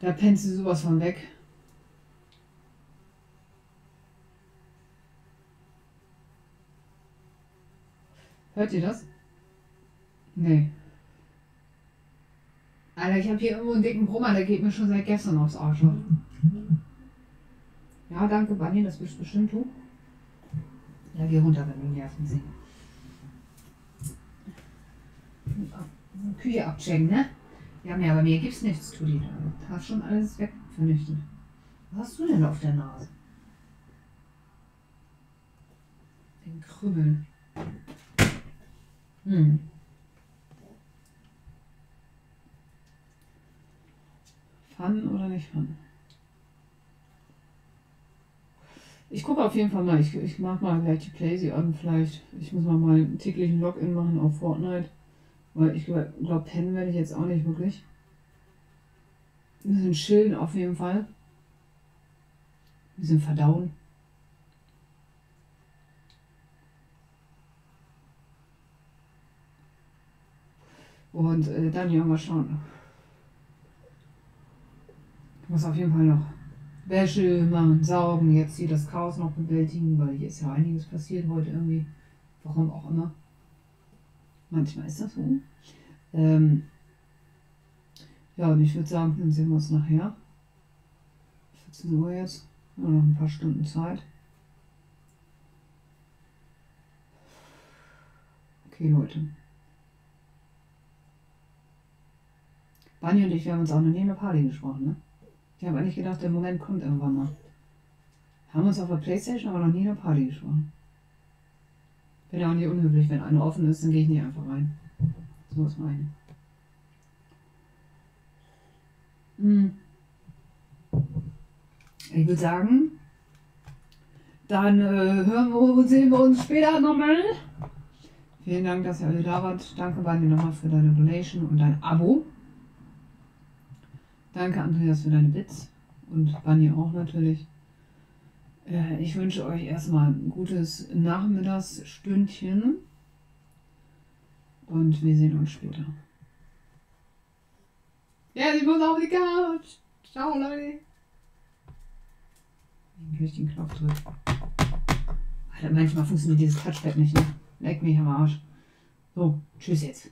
Da pennst du sowas von weg. Hört ihr das? Nee. Alter, ich habe hier irgendwo einen dicken Brummer, der geht mir schon seit gestern aufs Arsch. Ja, danke, Bunny, das bist bestimmt du. Ja, geh runter, wenn du Nerven sehen. Küche abchecken, ne? Ja, mehr, aber mir gibt's nichts, Tudi. Du hast schon alles weg vernichtet. Was hast du denn auf der Nase? Den Krümmel. Hm. Fun oder nicht Fun? Ich gucke auf jeden Fall mal. Ich, ich mache mal gleich die Playsee an. Vielleicht. Ich muss mal meinen täglichen Login machen auf Fortnite. Weil ich glaube, glaub, pennen werde ich jetzt auch nicht wirklich. Ein bisschen chillen auf jeden Fall. Ein bisschen verdauen. Und äh, dann ja mal schauen. Muss auf jeden Fall noch Wäsche machen, saugen, jetzt hier das Chaos noch bewältigen, weil hier ist ja einiges passiert heute irgendwie. Warum auch immer. Manchmal ist das so. Ähm ja, und ich würde sagen, dann sehen wir uns nachher. 14 Uhr jetzt. Nur noch ein paar Stunden Zeit. Okay, Leute. Bunny und ich, wir haben uns auch noch nie in der Party gesprochen, ne? Ich habe eigentlich gedacht, der Moment kommt irgendwann mal. Haben uns auf der Playstation aber noch nie in der Party gesprochen. Bin ja auch nicht unhöflich, wenn eine offen ist, dann gehe ich nicht einfach rein. So ist meine. Hm. Ich würde sagen, dann äh, hören wir und sehen wir uns später nochmal. Vielen Dank, dass ihr alle da wart. Danke, Bandi, nochmal für deine Donation und dein Abo. Danke, Andreas, für deine Bits. Und Bunny auch natürlich. Äh, ich wünsche euch erstmal ein gutes Nachmittagsstündchen. Und wir sehen uns später. Ja, sie muss auf die Couch. Ciao, Leute. Wie ich den Knopf drücke. Alter, manchmal funktioniert dieses Touchpad nicht, ne? Leck mich am Arsch. So, tschüss jetzt.